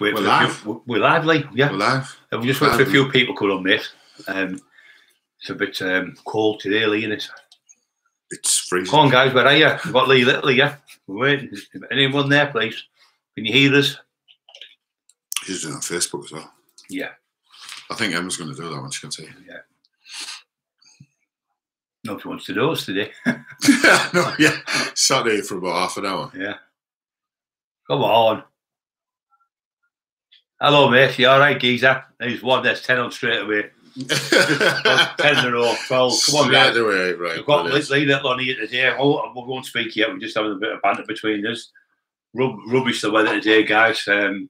We're a live. few, we're live, yeah. We're live. And we just wait for a few people coming on, mate. Um, it's a bit um, cold today, Lee, innit? It's it's freezing. Come on, guys, where are you? We've got Lee Little, yeah? We're waiting. Is anyone there, please? Can you hear us? She's doing it on Facebook as well. Yeah, I think Emma's going to do that one. She can see. yeah. No, if he wants to do us today. no, yeah. Sat here for about half an hour. Yeah. Come on. Hello, mate. You all right, geezer? He's one. There's 10 on straight away. 10 in a row. 12. Come on, Straight guys. away, right. We've got brilliant. Lee on here today. Oh, we won't speak yet. We're just having a bit of banter between us. Rub, rubbish the weather today, guys. Um,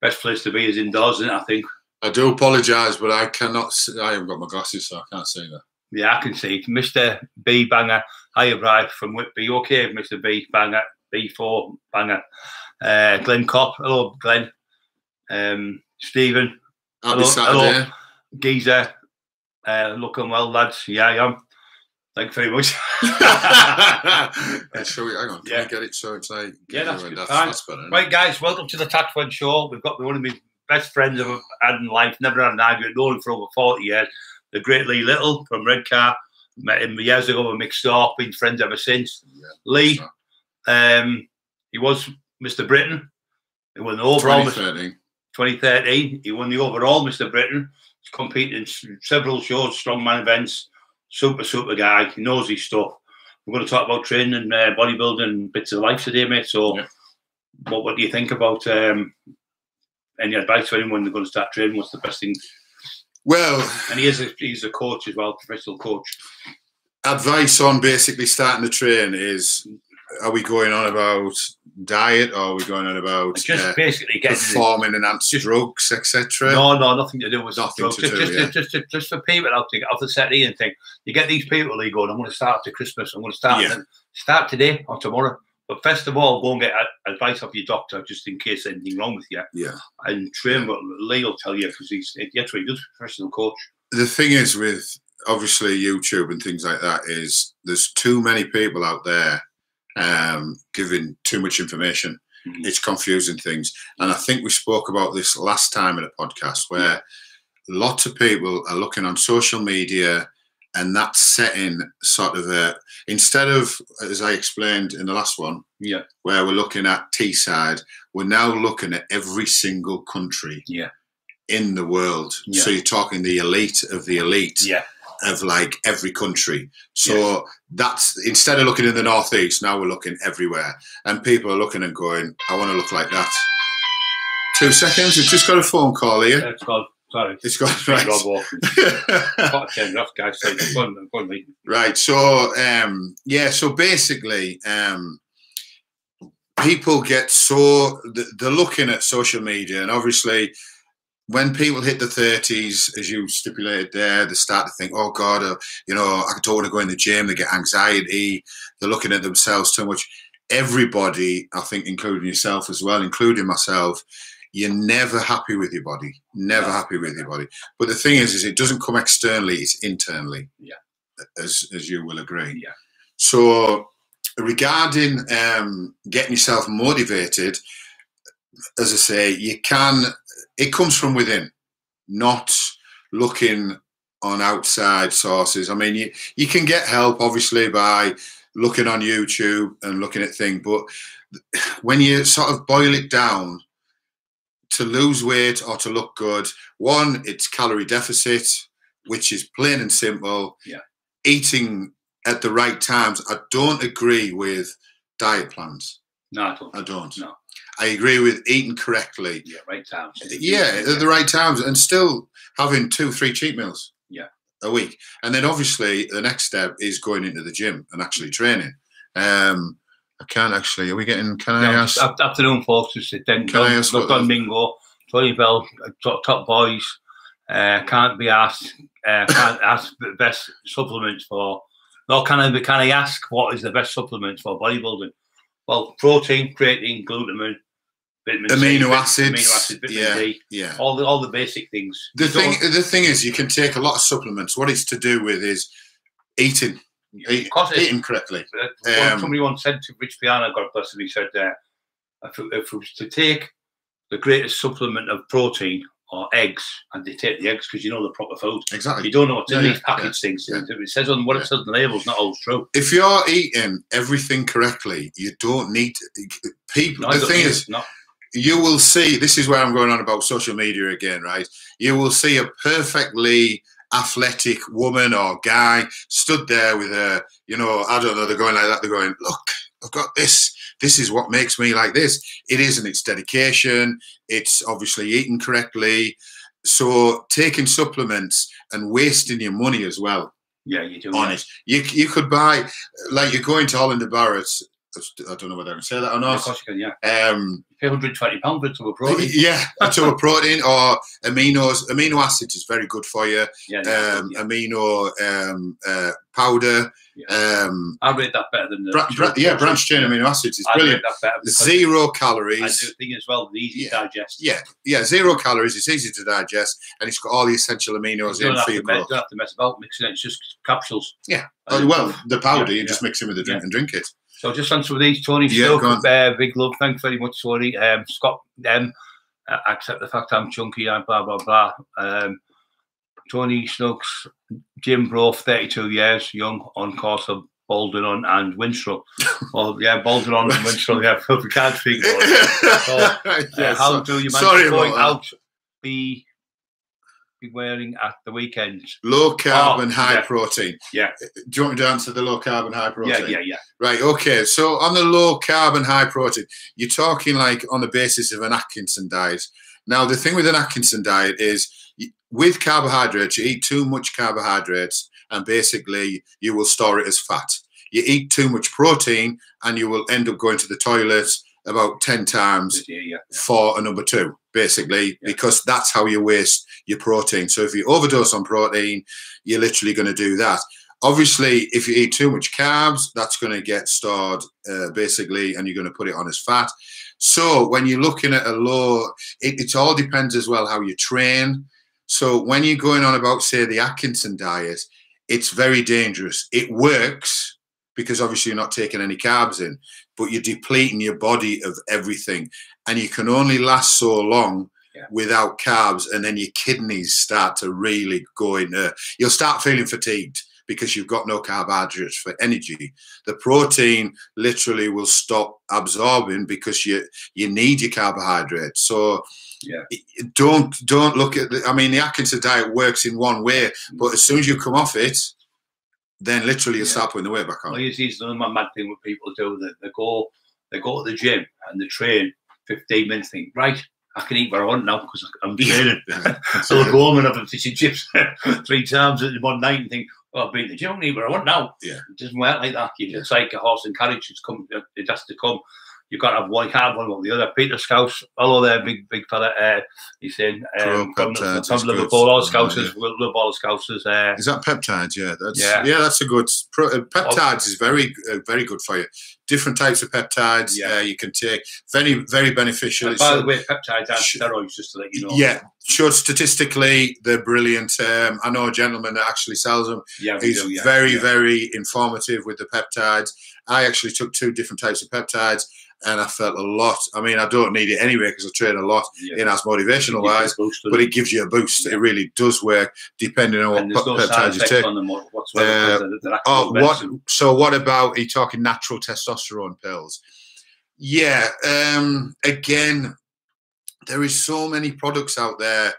best place to be is indoors, isn't it, I think? I do apologise, but I cannot. See, I haven't got my glasses, so I can't see that. Yeah, I can see. Mr. B Banger. Hiya, Bride from Whitby. You Okay, Mr. B Banger. B4 Banger. Uh, Glenn Copp. Hello, Glenn. Um, Stephen. Happy Hello, Saturday. Geezer. Uh, looking well, lads. Yeah, I am. Thanks very much. You. Hang on. Can Yeah. we get it so it's like. Yeah, that's good. that's, that's better. Right, guys, welcome to the Tatford Show. We've got one of my best friends I've had in life, never had an argument, known him for over 40 years. The great Lee Little from Redcar. Met him years ago with mixed up, been friends ever since. Yeah. Lee, um, he was Mr. Britain. He won the overall Mr. 2013. 2013. He won the overall Mr. Britain. He's competed in several shows, strongman events. Super, super guy. He knows his stuff. We're going to talk about training and uh, bodybuilding and bits of life today, mate. So, Yeah. what, what do you think about um, any advice for anyone when they're going to start training? What's the best thing? Well, And he is a, he's a coach as well, professional coach. advice on basically starting to train is: Are we going on about diet, or are we going on about Just uh, basically getting performing enhanced drugs, etc.? No, no, nothing to do with Nothing drugs. to just, do, just, yeah. just, just, just for people out there, off the set and think you get these people who go, I'm going to start after Christmas. I'm going to start Yeah. start today or tomorrow. But first of all, go and get advice off your doctor just in case anything wrong with you, Yeah. and train. what Lee will tell you because he's that's what he does, professional coach. the thing is with obviously YouTube and things like that is there's too many people out there um, giving too much information. Mhm. It's confusing things, and I think we spoke about this last time in a podcast where lots of people are looking on social media and that's setting sort of a instead of as I explained in the last one Yeah, where we're looking at Teesside, we're now looking at every single country yeah, in the world. Yeah. So you're talking the elite of the elite yeah, of like every country. So that's instead of looking in the northeast, now we're looking everywhere, and people are looking and going, "I want to look like that." Two seconds. We've just got a phone call here. It's called. Sorry, It's got Rob right. Walker. Got to turn it off, guys. So go on, go on, Lee. right. So um, yeah. So basically, um, people get so they're looking at social media, and obviously. When people hit the 30s, as you stipulated there, they start to think, oh God, uh, you know, I don't want to go in the gym. They get anxiety. They're looking at themselves too much. Everybody, I think, including yourself as well, including myself, you're never happy with your body. Never happy with your body. But the thing is, is it doesn't come externally; it's internally. Yeah. As as you will agree. Yeah. So, regarding um, getting yourself motivated, as I say, you can. It comes from within, not looking on outside sources. I mean, you you can get help obviously by looking on YouTube and looking at things, but when you sort of boil it down to lose weight or to look good, one, it's calorie deficit, which is plain and simple. Yeah. Eating at the right times. I don't agree with diet plans. No, I don't. I don't. No. I agree with eating correctly. Yeah, right down. Yeah, at the right times and still having two, three cheat meals. Yeah. A week. And then obviously the next step is going into the gym and actually training. Um I can't actually are we getting can I ask afternoon, folks. It's then Can I ask look what on Mingo, Tony Bell, uh, top, top boys. Uh, can't be asked. Uh, can't ask the best supplements for. No, can I? Can I ask what is the best supplements for bodybuilding? Well, protein, creatine, glutamine, vitamin C, amino vit- acids? amino acid, vitamin yeah, D, yeah. all the all the basic things. The You thing the thing is you can take a lot of supplements. What it's to do with is eating. Eat, of it is. eating correctly. Uh, Um, somebody once said to Rich Piana, God bless him, he said, uh, if, it- if it was to take the greatest supplement of protein are eggs, and they take the eggs because you know the proper food. Exactly. You don't know what's in Yeah, these yeah, things. yeah. It says on what it says on the label is not always true. If you're eating everything correctly, you don't need to, people. No, the thing is, not. You will see. This is where I'm going on about social media again, right? You will see a perfectly athletic woman or guy stood there with a, you know, I don't know. They're going like that. They're going, look, I've got this. This is what makes me like this. It isn't. It's dedication. It's obviously eating correctly. So taking supplements and wasting your money as well Yeah, you do. on it. You you could buy like you're going to Holland and Barrett's. I don't know whether I can say that or not. of course you can, yeah. Um, 120 pound for it to a protein. yeah, to a protein or aminos. Amino acids is very good for you. Yeah, yeah, Um, yeah. amino um, uh, powder. Um, I rate that better than the. bra- bra- yeah, branched chain amino acids is I brilliant. that better because Zero I do calories. think as well, easy Yeah. to digest. Yeah, yeah, zero calories. It's easy to digest, and it's got all the essential aminos in for your growth. don't have to mess about mixing it. It's just capsules. Yeah. Oh, well, the powder Yeah, you just mix in with the drink Yeah. and drink it. So just on some of these, Tony Yeah, Stoke, go on. uh, big love. Thanks very much, Tony. Um, Scott, um, uh, accept the fact I'm chunky and blah blah blah. Um, Tony Snooks, Jim Bro, 32 years, young, on course of Balderon and Winstrol. well, yeah, Balderon and Winstrol. Yeah, we can't speak. About it. Yeah, Uh, how so- do you manage going about out? Be be wearing at the weekends. low carb Oh, and high yeah. protein. Yeah. Do you want me to answer the low carb and high protein? Yeah, yeah, yeah. Right. Okay. So on the low carb and high protein, you're talking like on the basis of an Atkinson diet. Now the thing with an Atkinson diet is with carbohydrates, you eat too much carbohydrates, and basically you will store it as fat. You eat too much protein, and you will end up going to the toilet about ten times Yeah, yeah. for a number two, basically, Yeah. because that's how you waste your protein. So if you overdose on protein, you're literally going to do that. Obviously, if you eat too much carbs, that's going to get stored uh, basically, and you're going to put it on as fat. So when you're looking at a low, it, it all depends as well how you train. So when you're going on about, say, the Atkinson diet, it's very dangerous. It works because obviously you're not taking any carbs in, but you're depleting your body of everything and you can only last so long Yeah. without carbs and then your kidneys start to really go in there you'll start feeling fatigued because you've got no carbohydrates for energy the protein literally will stop absorbing because you you need your carbohydrates so Yeah. don't don't look at the, i mean the atkinson diet works in one way mm. but as soon as you come off it then literally you Yeah. start putting the weight back on Well, here's, here's another mad thing what people do that they go they go to the gym and they train 15 minutes think right I can eat what I want now because I'm training. Yeah. so I go home and have a fish and chips three times in one night and think well I've been to the gym I can eat what I want now. Yeah. it doesn't work like that. You just like a horse and carriage it's come it has to come you've got to have one you can't have one or the other Peter Scouse hello there big big fella uh, he's saying um, from, peptides from Liverpool all good. Scousers love all Scousers uh, Is that peptides? Yeah, that's Yeah. yeah, that's a good pro, uh, peptides is very uh, very good for you. Different types of peptides Yeah. uh, you can take. Very very beneficial. and by uh, the way peptides are sh- steroids just to let you know yeah, sure. Statistically, they're brilliant. Um, I know a gentleman that actually sells them. yeah He's do, yeah. very yeah. very informative with the peptides. I actually took two different types of peptides, and I felt a lot. I mean, I don't need it anyway because I train a lot yeah. in as motivational wise. But it. gives you a boost. It really does work, depending on what and there's no peptides you take. on them whatsoever. Uh, because they're- they're Oh, what? So, what about? Are you talking natural testosterone pills? Yeah. Um, again, there is so many products out there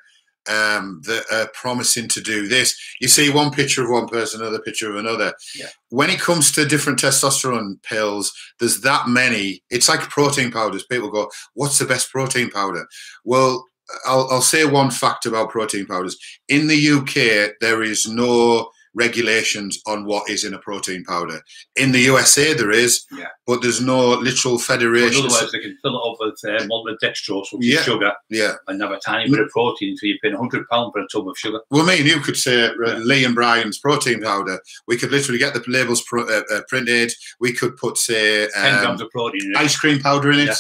um, that are promising to do this. You see one picture of one person, another picture of another. Yeah. When it comes to different testosterone pills, there's that many. It's like protein powders. People go, "What's the best protein powder?" Well, I'll, I'll say one fact about protein powders. In the UK, there is no regulations on what is in a protein powder. In the USA, there is, Yeah. but there's no literal federation. Otherwise, they can fill it up with uh, maltodextrose, which Yeah. is sugar, Yeah. and have a tiny bit of protein. So you're paying hundred pound for a tub of sugar. Well, me and you could say uh. Lee and Brian's protein powder. We could literally get the labels pro- uh, uh, printed. We could put, say, Ten um, grams of protein. In it. ice cream powder in it.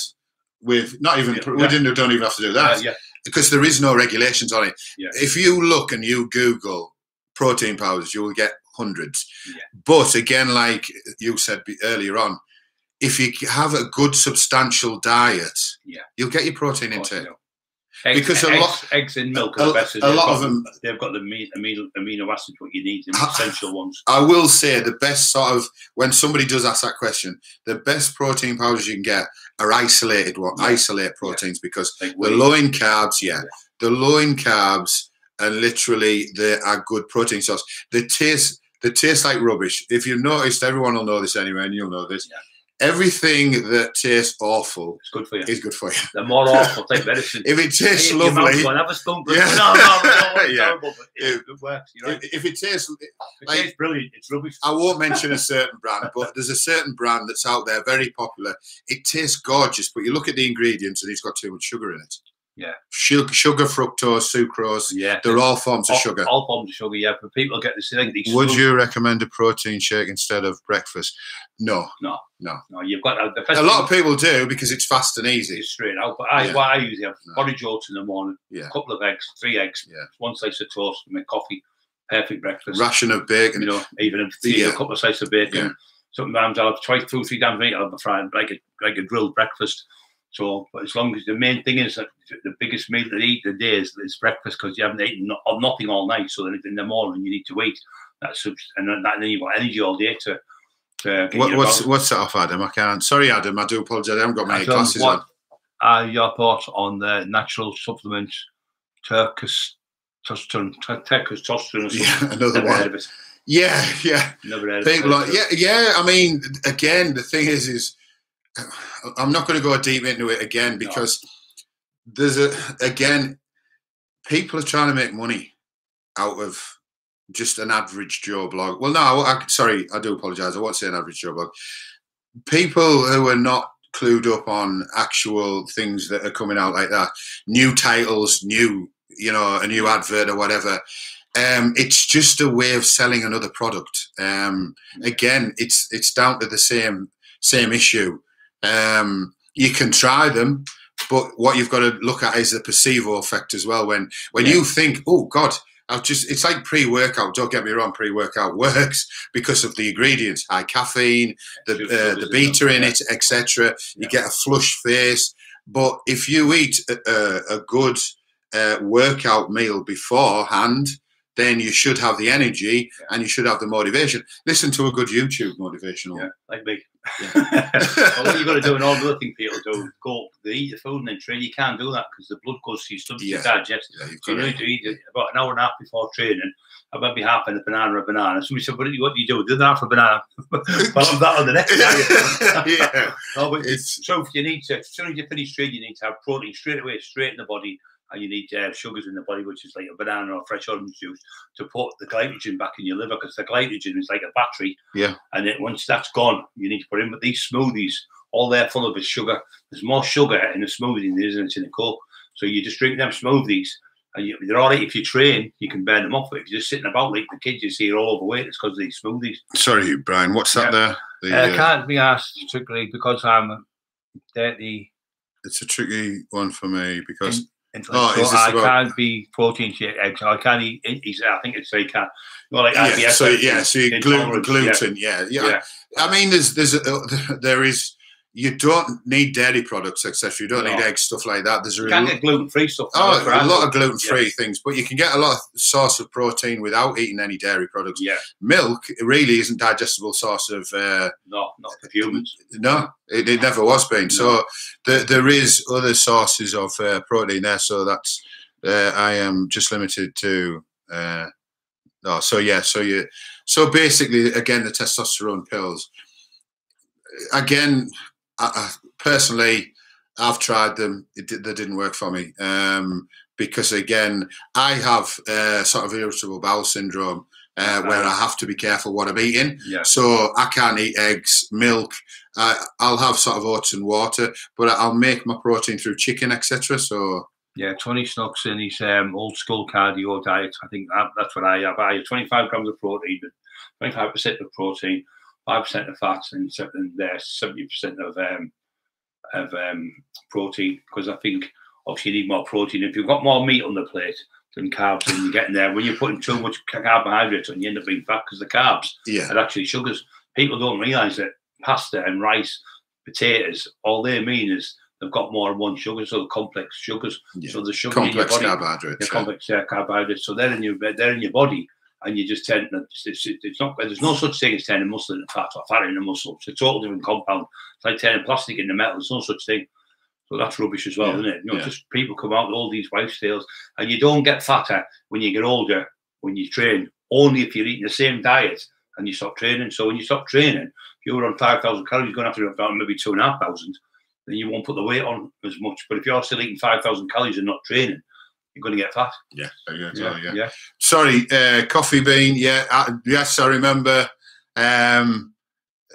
With not even we didn't don't even have to do that Uh, yeah, because there is no regulations on it. If you look and you Google protein powders, you will get hundreds. Yeah. But again, like you said earlier on, if you have a good substantial diet, Yeah. you'll get your protein intake. Eggs, Because a eggs, lot- eggs in milk a- the best. a lot got of them- They've got the amino, amino, acids what you need, the Ah. essential ones. I will say the best sort of when somebody does ask that question, the best protein powders you can get are isolated one, Yeah. isolate proteins because Like the whey. low in carbs, yeah, Yeah. the low in carbs, and literally they are good protein source. They taste they taste like rubbish. If you've noticed, everyone will know this anyway, and you'll know this. Yeah. Everything that tastes awful It's good for you. is good for you. The more awful, take medicine. If it tastes mouth's lovely, going, have a. Yeah. No, no, no, no, Yeah. terrible, but it, it works. You know, if, if it tastes, it like- tastes brilliant. It's rubbish. I won't mention a certain brand, but there's a certain brand that's out there, very popular. It tastes gorgeous, but you look at the ingredients and it's got too much sugar in it. Yeah. Sugar, sugar fructose, sucrose, Yeah. they're all forms of sugar. All forms of sugar, yeah. But people get this thing. Would you recommend a protein shake instead of breakfast? No. No, No. No, you've got uh, A lot of people do because it's fast and easy. straight out. But I, Yeah. what I usually have No. porridge oats in the morning, Yeah. a couple of eggs, three eggs, Yeah. one slice of toast, and my coffee. Perfect breakfast. Ration of bacon. you know, even if Yeah. a couple of slices of bacon. Yeah. Sometimes I'll have twice, two, three times a week. I'll have a fried like a like a grilled breakfast. So, but as long as the main thing is that the biggest meal they eat the day is, is breakfast because you haven't eaten no, nothing all night. So then in the morning you need to eat. That's and then, that, then you've got energy all day to. to What, what's body- what's that off, Adam? I can't. Sorry, Adam. I do apologise. I haven't got many Adam, glasses what on. are your thoughts on the natural supplements, Turkish testosterone, Turkish testosterone? Yeah, another Never one. of it. Yeah, yeah. Never heard of People it. like, yeah, yeah. I mean, again, the thing is, is I'm not going to go deep into it again because there's a again, people are trying to make money out of just an average Joe blog. Well, no, I, I- sorry, I do apologise. I won't say an average Joe blog. People who are not clued up on actual things that are coming out like that, new titles, new, you know, a new advert or whatever. Um, it's just a way of selling another product. Um, again, it's it's down to the same same issue. Um, you can try them, but what you've got to look at is the placebo effect as well. When when Yeah. you think, oh God, I've just it's like pre-workout. Don't get me wrong, pre-workout works because of the ingredients, high caffeine, the uh, the beta in it, etc. You get a flush face. But if you eat a, a, a good uh, workout meal beforehand, then you should have the energy Yeah. and you should have the motivation. Listen to a good YouTube motivational. Yeah, like me. Yeah. well, what you've got to do, and all the other thing people do, go they eat the food and then train. You can't do that because the blood goes to your stomach Yeah. to digest. Yeah, So you need to- eat it about an hour and a half before training. I might be half in a banana or a banana. Somebody said, "What do you, what do, you do? Do that for a banana?" well, I'm that on the next day. yeah, no, but it's so you need to, as soon as you finish training, you need to have protein straight away, straight in the body, and you need to have sugars in the body, which is like a banana or fresh orange juice, to put the glycogen back in your liver because the glycogen is like a battery. Yeah. And it, once that's gone, you need to put in. But these smoothies, all they're full of is sugar. There's more sugar in a smoothie than there is in a Coke. So you just drink them smoothies. And you, they're all right if you train, you can burn them off. But if you're just sitting about like the kids you see are all overweight, it's because of these smoothies. sorry, Brian. What's that there? The, Uh, uh, can't be asked particularly because I'm dirty. it's a tricky one for me because into Oh, I about- can't be protein shake eggs. I can't eat. He's, I think it's like uh, well, like yeah, IBS. so yeah, so you gluten, yeah. gluten, yeah, yeah. Yeah. I mean, there's there's a, there is you don't need dairy products, etc. You don't No. need eggs, stuff like that. There's a get gluten free stuff. Oh, a lot of gluten free things, but you can get a lot of source of protein without eating any dairy products. Yeah, Milk really isn't digestible source of uh, no, not for humans. no, it, it never was been. So there, there is other sources of uh, protein there. So that's uh, I am just limited to. Uh, no, so yeah, so you, so basically, again, the testosterone pills. Again, I, personally, I've tried them. It, they didn't work for me um, because again, I have uh, sort of irritable bowel syndrome. Uh, where I have to be careful what I'm eating. Yeah, So I can't eat eggs, milk. I, I'll have sort of oats and water, but I'll make my protein through chicken, etc. So yeah. Tony Snuck's in his um, old school cardio diet. I think that, that's what I have. I have 25 grams of protein, 25 percent of protein, five percent of fats, and se- and uh, 70 percent of um, of um, protein. Because I think obviously you need more protein. If you've got more meat on the plate than carbs, and you're getting there, when you're putting too much carbohydrates on, you end up being fat because the carbs yeah, are actually sugars. People don't realise that pasta and rice, potatoes, all they mean is they've got more than one sugar, so complex sugars. Yeah. So the sugar in your Complex body, carbohydrates. yeah. complex uh, carbohydrates. So they're in your they're in your body, and you just tend to, it's, it's, not there's no such thing as turning muscle into fat or fat into muscle. It's a total different compound. It's like turning plastic into metal. There's no such thing. So that's rubbish as well, Yeah, isn't it? You know, yeah. just people come out with all these lifestyles, and you don't get fatter when you get older when you train. Only if you're eating the same diet and you stop training. So when you stop training, if you're on five thousand calories, you're going to have to go down maybe two and a half thousand. Then you won't put the weight on as much. But if you're still eating five thousand calories and not training, you're going to get fat. Yeah, yeah, Yeah, yeah. yeah. Sorry, uh, coffee bean. Yeah, uh, yes, I remember. Um,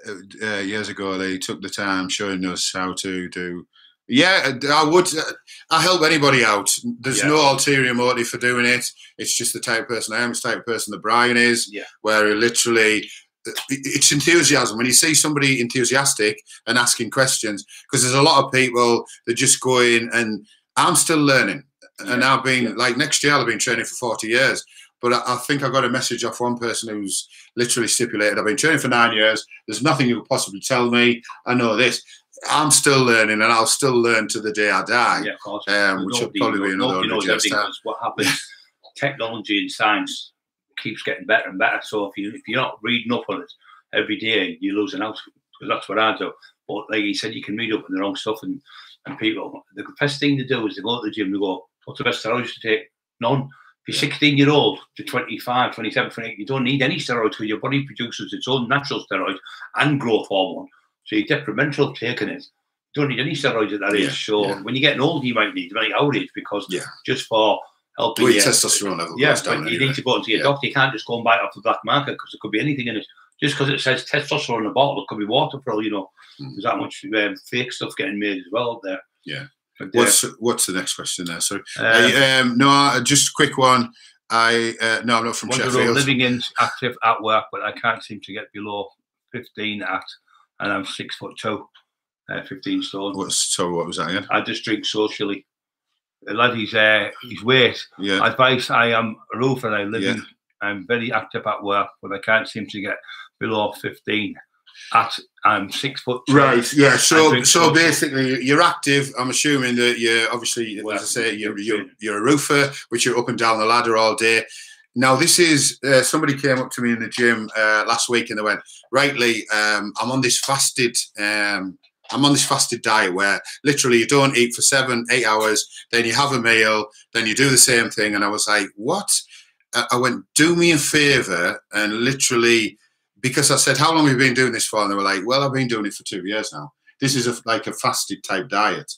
uh, uh, years ago, they took the time showing us how to do. Yeah, I would. Uh, I help anybody out. There's Yeah. no ulterior motive for doing it. It's just the type of person I am. It's the type of person that Brian is. Yeah. Where he literally, uh, it's enthusiasm. When you see somebody enthusiastic and asking questions, because there's a lot of people that just go in and I'm still learning. And I've been yeah. like next year, I've been training for 40 years. But I, I think I got a message off one person who's literally stipulated, I've been training for nine years. There's nothing you could possibly tell me. I know this. I'm still learning and I'll still learn to the day I die. Yeah, of course. Um, which will probably be another nobody 100 knows everything, What happens? Technology and science keeps getting better and better. So if you if you're not reading up on it every day, you're losing out. Because that's what I do. But like you said, you can read up on the wrong stuff, and and people. The best thing to do is to go to the gym and go, "What's the best steroids to take?" None. If you're 16 year old to 25, 27, 28, you don't need any steroids because your body produces its own natural steroids and growth hormone. So you're detrimental taking it. You don't need any steroids at that Yeah, age. So yeah. when you're getting older, you might need like our age because Yeah. just for helping Well, your you. testosterone level Yeah, but you anyway. need to go into your Yeah. doctor. You can't just go and buy it off the black market because there could be anything in it. Just because it says testosterone in the bottle, it could be water for all you know. Mm. There's that much um, fake stuff getting made as well there. Yeah. Uh, What's what's the next question there? Sorry. um, I, um, no, just a quick one. I uh, no, I'm not from wonder Sheffield. living in active at work, but I can't seem to get below 15 at, and I'm six foot two, uh, 15 stone. What's so? What was that again? I just drink socially. The lad, he's, uh, his weight. Yeah, Advice: I am a roofer. I live Yeah. in. I'm very active at work, but I can't seem to get below 15. At I'm six foot. Right. Yeah. So so basically, you're active. I'm assuming that you're obviously, Well, as I say, you're, you're you're a roofer, which you're up and down the ladder all day. Now, this is uh, somebody came up to me in the gym uh, last week and they went, "Rightly, um, I'm on this fasted." Um, I'm on this fasted diet where literally you don't eat for seven, eight hours, then you have a meal, then you do the same thing. And I was like, what? I I went, do me a favor and literally, because I said, how long have you been doing this for? And they were like, well, I've been doing it for two years now. This is a, like a fasted type diet.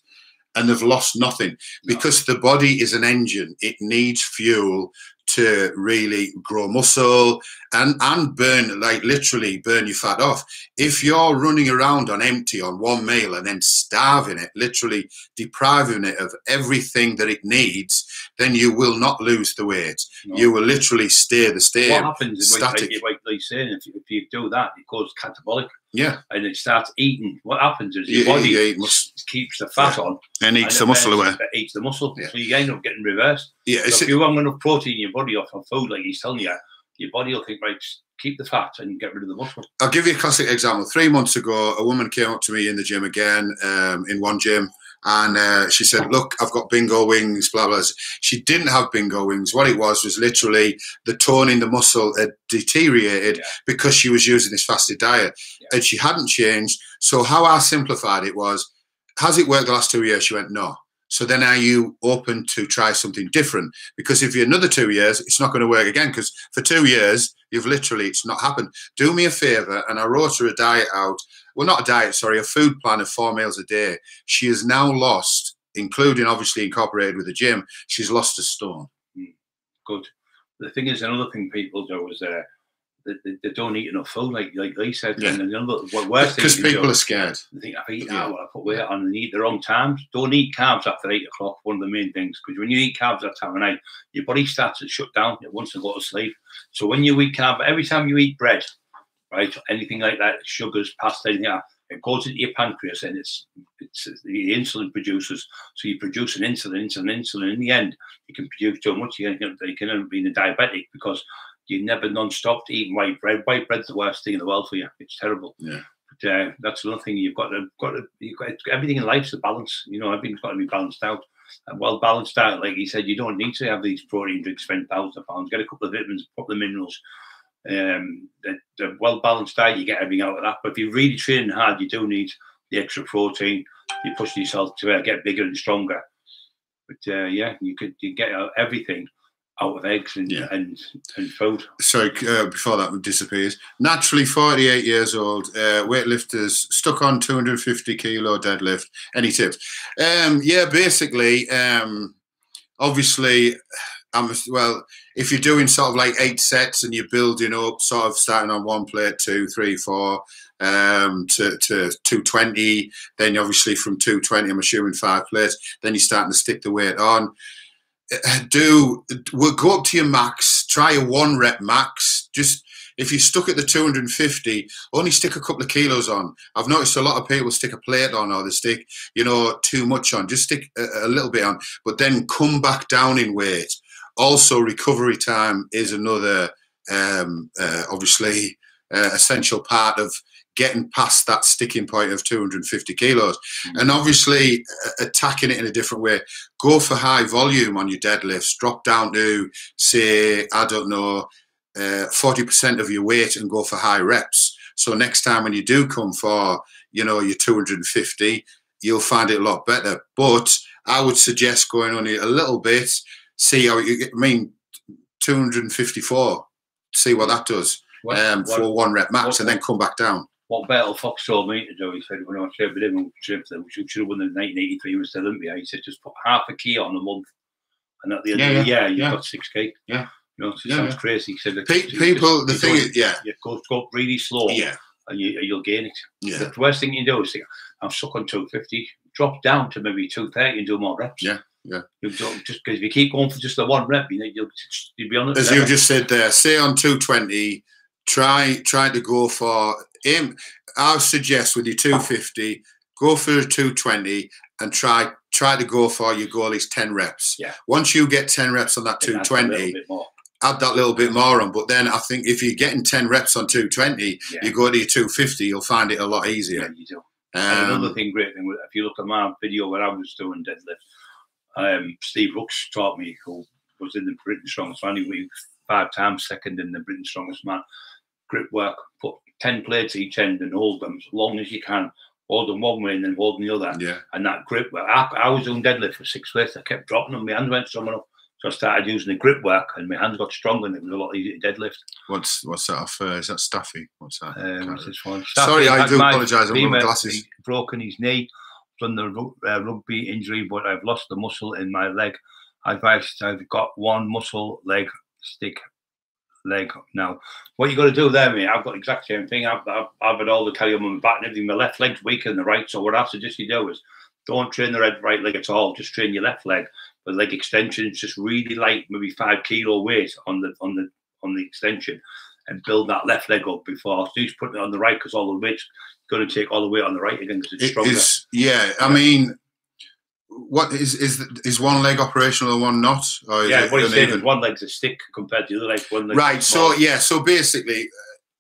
And they've lost nothing No. because the body is an engine. It needs fuel to really grow muscle and and burn like literally burn your fat off if you're running around on empty on one meal and then starving it literally depriving it of everything that it needs then you will not lose the weight No. you will literally stay the what happens is like, like, like, saying if you, if you do that, it goes catabolic yeah and it starts eating. What happens is You- your body you eat mus- keeps the fat on and and eats it the muscle away it Eats the muscle, Yeah. so you end up getting reversed. yeah So if you haven't enough protein in your body off of food, like he's telling you, your body will think, right, keep the fat and get rid of the muscle. I'll give you a classic example. Three months ago, a woman came up to me in the gym again, um, in one gym, and uh, she said, "Look, I've got bingo wings." Blah blah. She didn't have bingo wings. What it was was literally the tone in the muscle had deteriorated Yeah. because she was using this fasted diet, Yeah. and she hadn't changed. So how I simplified it was, "Has it worked the last two years?" She went, "No." So then are you open to try something different? Because if you're another two years, it's not going to work again. Because for two years, you've literally it's not happened. Do me a favor, and I wrote her a diet out. Well, not a diet, sorry, a food plan of four meals a day. She has now lost, including obviously incorporated with the gym, she's lost a stone. Good. The thing is, another thing people do is uh, they, they, they don't eat enough food, like like Lee said. Yeah. And another worst thing Because people do, are scared. I think I eat Yeah. I put weight on and eat the wrong times. Don't eat carbs after eight o'clock. One of the main things because when you eat carbs that time of night, your body starts to shut down. It wants to go to sleep. So when you eat carb, every time you eat bread, right, anything like that, sugars, pasta, anything like that, it goes into your pancreas and it's it's the insulin produces. So you produce an insulin, insulin, insulin. In the end, you can produce too much. You can, you can end up being a diabetic because you never non-stop eating white bread. White bread's the worst thing in the world for you. It's terrible. Yeah. But uh, that's another thing you've got to got to you've got to, everything in life's a balance. You know, everything's got to be balanced out. And well balanced out, like he said, you don't need to have these protein drinks, spend thousands of pounds, get a couple of vitamins, put the minerals. Um, they're well balanced diet, you get everything out of that. But if you're really training hard, you do need the extra protein. You push yourself to uh, get bigger and stronger. But uh, yeah, you could you get everything out of eggs and Yeah. and, and food. Sorry, uh, before that disappears. Naturally, 48 years old, uh, weightlifters stuck on 250 kilo deadlift. Any tips? Um, yeah, basically, um, obviously, I'm well. If you're doing sort of like eight sets and you're building up, sort of starting on one plate, two, three, four, um, to, to 220, then obviously from 220, I'm assuming five plates, then you're starting to stick the weight on. Do we'll go up to your max try a one rep max. Just if you're stuck at the 250 only stick a couple of kilos on. I've noticed a lot of people stick a plate on or they stick you know too much on. Just stick a, a little bit on but then come back down in weight also recovery time is another um, uh, obviously uh, essential part of getting past that sticking point of 250 kilos. And obviously uh, attacking it in a different way. Go for high volume on your deadlifts. Drop down to say i don't know uh, 40% of your weight and go for high reps. So next time when you do come for you know your 250 you'll find it a lot better. But i would suggest going on it a little bit see how you get i mean 254 see what that does What, um, what, for one rep max what- and then come back down what Bertil Fox told me to do, he said, when I was with him, we should have won the 1983 Mr. Olympia. He said, just put half a key on a month. And at the end Yeah, of the yeah, year, you've yeah. got 6K. Yeah. You know, Yeah, sounds yeah. crazy. He said, Pe- people the thing go- is yeah you go, go up really slow yeah and you, you'll gain it. yeah The worst thing you do is think, I'm stuck on 250, drop down to maybe 230 and do more reps. Yeah, yeah. Just because if you keep going for just the one rep, you know, you'll, you'll be on it. as you just said there, say on 220, try try to go for aim. I suggest with your 250, go for a 220 and try try to go for your goal is 10 reps. Yeah. Once you get 10 reps on that Then that's a little 220, bit more. add that little bit more on. But then I think if you're getting 10 reps on 220, Yeah. you go to your 250, you'll find it a lot Yeah, easier. you do. And another Um, thing, great thing, if you look at my video where I was doing deadlift, um, Steve Rooks taught me, who was in the Britain Strongest Man, he was five times second in the Britain Strongest Man. Grip work, put 10 plates each end and hold them as long as you can. Hold them one way and then hold them the other. yeah. And that grip work, I, I was doing deadlift for six weeks. I kept dropping them, my hands went somewhere enough. So I started using the grip work and my hands got stronger and it was a lot easier to deadlift. What's what's that off? Uh, is that Stuffy? What's that? Um, what's this one? Sorry, I do apologise, I've got my glasses. broken his knee from the uh, rugby injury, but I've lost the muscle in my leg. I've I've got one muscle leg stick leg now. What you got to do there, mate? I've got the exact same thing. I've, I've, I've had all the carry on my back and everything. My left leg's weaker than the right, so what I suggest you do is don't train the right leg at all. Just train your left leg. But leg extensions, just really light, maybe five kilo weight on the on the on the extension, and build that left leg up before. So just put it on the right because all the weight's going to take all the weight on the right again because it's stronger. is, yeah. I mean, what is is is one leg operational and one not? Or is yeah, what he's saying is one leg's a stick compared to the other leg. One leg's right. So yeah. So basically,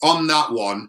uh, on that one,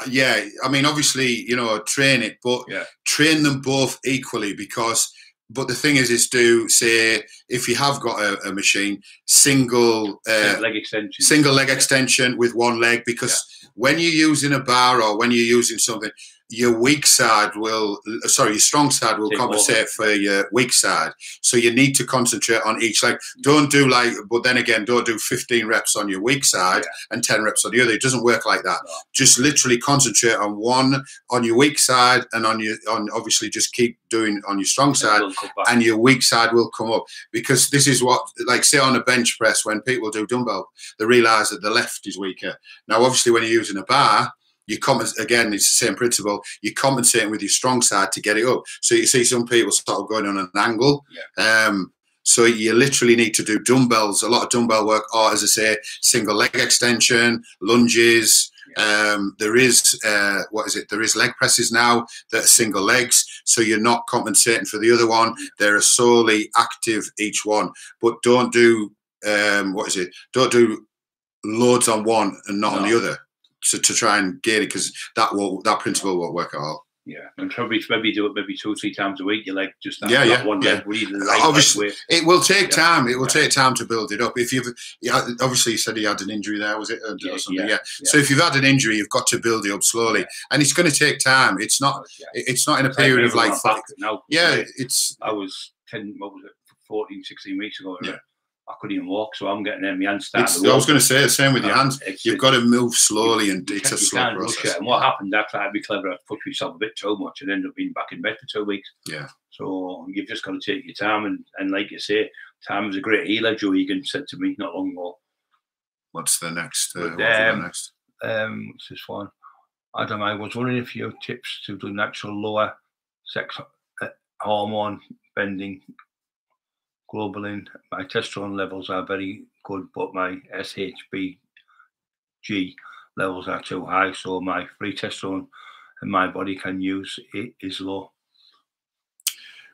uh, yeah. I mean, obviously, you know, train it, but Yeah. train them both equally because. But the thing is, is do say if you have got a, a machine, single uh, leg extension. single leg extension with one leg because when you're using a bar or when you're using something your weak side will sorry your strong side will Take compensate for your weak side. So you need to concentrate on each leg. Don't do like but then again don't do 15 reps on your weak side and 10 reps on the other. It doesn't work like that. No. just literally concentrate on one on your weak side and on your on obviously just keep doing on your strong side we'll come back. and your weak side will come up. Because this is what like say on a bench press when people do dumbbell they realize that the left is weaker. Now obviously when you're using a bar you again it's the same principle you're compensating with your strong side to get it up so you see some people sort of going on an angle um so you literally need to do dumbbells a lot of dumbbell work or as i say single leg extension lunges um, there is uh, what is it? There is leg presses now that are single legs, so you're not compensating for the other one. They're solely active each one, but don't do um, what is it? Don't do loads on one and not on the other. To, to try and gain it because that will that principle won't work at all. Yeah, and probably maybe do it maybe two or three times a week. You like just that, Yeah, yeah, one yeah. leg like Obviously-. It will take Yeah. time. It will Yeah. take time to build it up. If you've yeah, obviously you said he had an injury there, was it, uh, or Yeah, something? yeah. So if you've had an injury, you've got to build it up slowly, and it's going to take time. It's not. Yeah. It's not in a period of like. back now. Yeah, it's I was 10, what was it, 14, 16 weeks ago. Yeah. I couldn't even walk, so I'm getting in my hands starting I was going to say the same with your Uh, hands. You've got to move slowly, and it's a slow process. it. And what happened, I tried to be clever, I pushed myself a bit too much and ended up being back in bed for two weeks. Yeah. So you've just got to take your time. And, and like you say, time is a great healer. Joe Egan said to me not long ago. What's the next? Uh, But, what have we got um, next? Um, what's this one? Adam, I was wondering if you have tips to do natural lower sex uh, hormone binding globulin. My testosterone levels are very good, but my SHBG levels are too high, so my free testosterone and my body can use it is low.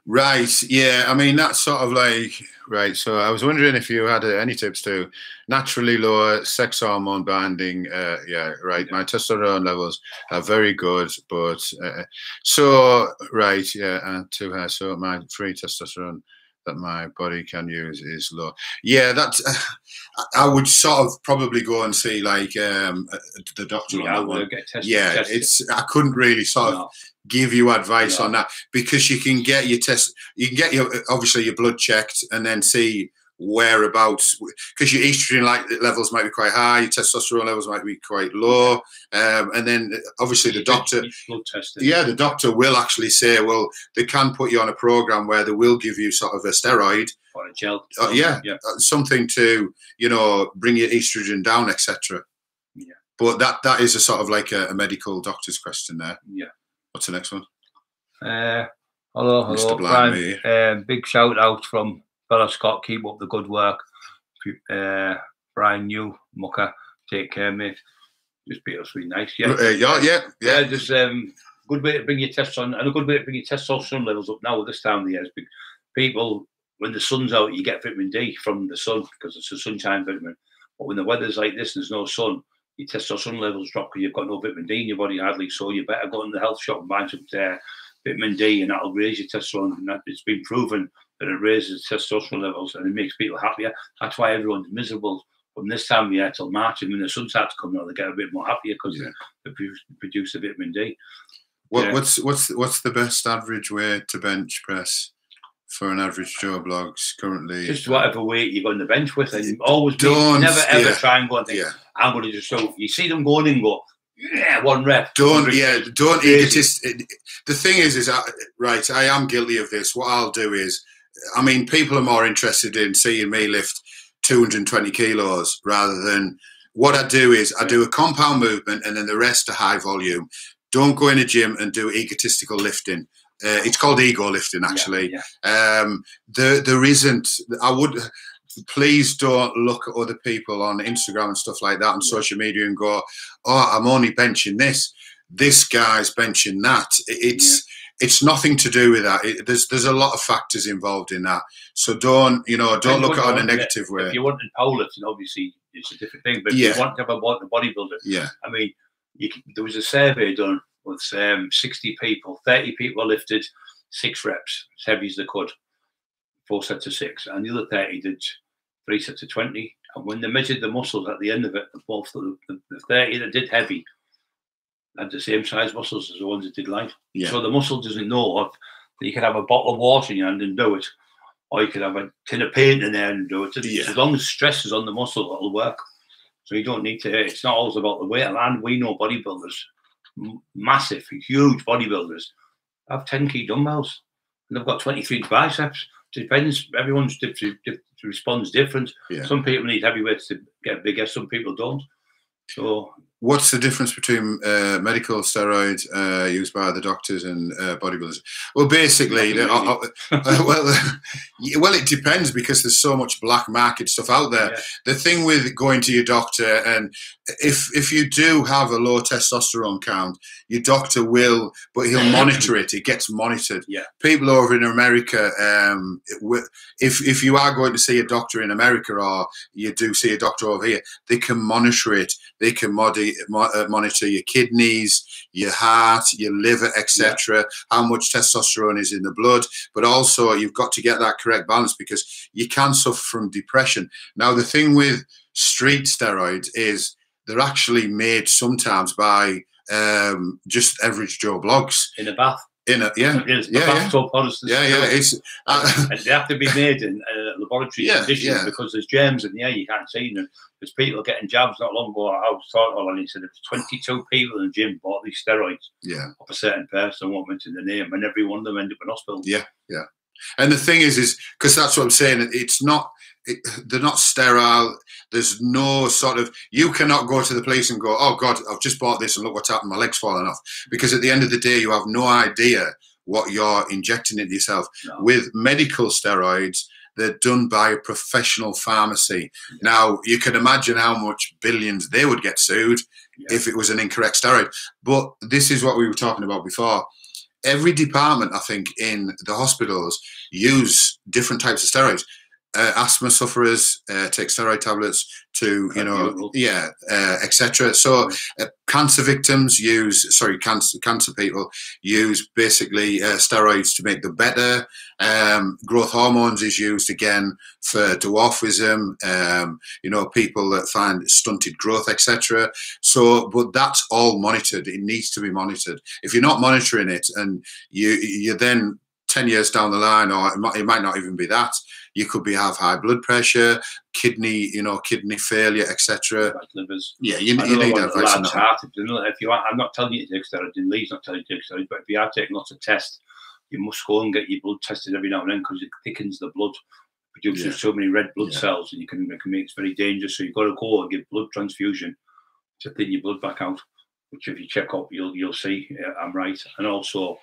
Right. Yeah. I mean, that's sort of like right. So I was wondering if you had any tips to naturally lower sex hormone binding. Uh, yeah. Right. My testosterone levels are very good, but uh, so right. Yeah. And too high. So my free testosterone that my body can use is low. Yeah. That's. I would sort of probably go and see like um, uh, the doctor on Yeah, that one. get tested. Yeah, tested. it's. I couldn't really sort of No. give you advice No. on that because you can get your test you can get your obviously your blood checked and then see whereabouts because your estrogen like levels might be quite high your testosterone levels might be quite low um, and then obviously the doctor your blood tested. yeah the doctor will actually say well they can put you on a program where they will give you sort of a steroid or a gel. Uh, yeah. yeah. uh, something to you know bring your estrogen down etc Yeah. but that that is a sort of like a, a medical doctor's question there Yeah. what's the next one Uh, hello, hello, Mr. Blind Brian. Uh, big shout out from Bella Scott. Keep up the good work. Uh, Brian, you mucker, take care, mate. Just really nice, yeah. Uh, yeah, yeah, yeah, just um, good way to bring your tests on, and a good way to bring your testosterone levels up now at this time of the year. is be- People, when the sun's out, you get vitamin D from the sun because it's a sunshine vitamin. But when the weather's like this and there's no sun, your testosterone levels drop because you've got no vitamin D in your body hardly. So you better go in the health shop and buy some uh, vitamin D, and that'll raise your testosterone. And that, it's been proven that it raises testosterone levels and it makes people happier. That's why everyone's miserable from this time of year till March. And when the sun starts coming out, they get a bit more happier because Yeah. they produce, produce the vitamin D. What, Yeah. What's what's what's the best average weight to bench press for an average Joe Blogs currently? Just whatever weight you go on the bench with, and you always be, Don't- never ever yeah. try and go and think, yeah, I'm going to just so you see them going in and go, yeah, one rep. don't yeah, don't egotist. The thing is, is I, right. I am guilty of this. What I'll do is, I mean, people are more interested in seeing me lift 220 kilos rather than what I do is I do a compound movement and then the rest are high volume. Don't go in a gym and do egotistical lifting. Uh, it's called ego lifting, actually. yeah. um, there there isn't. I would please don't look at other people on Instagram and stuff like that on social media and go, "Oh, I'm only benching this. This guy's benching that." It- It's it's nothing to do with that. It, there's there's a lot of factors involved in that. So don't you know? Don't look at it in a negative way. If you want to powerlifting, obviously it's a different thing. But if you want to have a bod- bodybuilder, Yeah, I mean, you there was a survey done with um, 60 people, 30 people lifted six reps, as heavy as they could, four sets of six, and the other 30 did three sets of 20. And when they measured the muscles at the end of it, both the, the, the 30 that did heavy had the same size muscles as the ones that did light. yeah, So the muscle doesn't know that you could have a bottle of water in your hand and do it, or you could have a tin of paint in there and do it. Yeah. As long as stress is on the muscle, it'll work. So you don't need to. It's not always about the weight. And we know bodybuilders, m- massive, huge bodybuilders, have ten key dumbbells and they've got twenty three biceps. Depends. Everyone's dip, dip, responds different. yeah. Some people need heavy weights to get bigger. Some people don't. So What's the difference between uh, medical steroids uh, used by the doctors and uh, bodybuilders? Well, basically, uh, uh, uh, well, Well, it depends because there's so much black market stuff out there. Yeah. The thing with going to your doctor, and if if you do have a low testosterone count, your doctor will, but he'll monitor it. It gets monitored. Yeah. People over in America, um, if if you are going to see a doctor in America or you do see a doctor over here, they can monitor it. They can modi- uh, monitor your kidneys, your heart, your liver, etc. How much testosterone is in the blood, but also you've got to get that correct balance because you can suffer from depression. Now, the thing with street steroids is they're actually made sometimes by um, just average Joe blogs in a bath. In a yeah yeah, yeah. and yeah yeah it's uh, and they have to be made in uh, laboratory Yeah, conditions yeah. because there's germs in the air you can't see them. There's people getting jabs not long ago. I was talking and he said there's 22 people in the gym bought these steroids yeah of a certain person, won't mention the name, and every one of them ended up in hospital. Yeah, yeah. and the thing is is because that's what i'm saying it's not it, they're not sterile. There's no sort of you cannot go to the police and go oh god i've just bought this and look what's happened. My leg's falling off. Because at the end of the day you have no idea what you're injecting into yourself No. with medical steroids. They're done by a professional pharmacy. Now you can imagine how much billions they would get sued Yeah. if it was an incorrect steroid. But this is what we were talking about before. Every department i think in the hospitals use different types of steroids uh, asthma sufferers uh, take steroid tablets to you know yeah uh, etc so uh, cancer victims use sorry cancer cancer people use basically uh, steroids to make them better. Um, growth hormones is used again for dwarfism um, you know people that find stunted growth etc so but that's all monitored. It needs to be monitored. If you're not monitoring it and you you then 10 years down the line or it might, it might not even be that you could be have high blood pressure kidney you know kidney failure etc livers. yeah you, you need advice on lads that hearted. You If you are, I'm not telling you to take steroids, and Lee's not telling you to take steroids, but if you are taking lots of tests, you must go and get your blood tested every now and then because it thickens the blood, produces Yeah. so many red blood Yeah. cells, and you can, it can make it very dangerous. So you've got to go and give blood transfusion to thin your blood back out. Which, if you check up, you'll you'll see uh, I'm right. And also,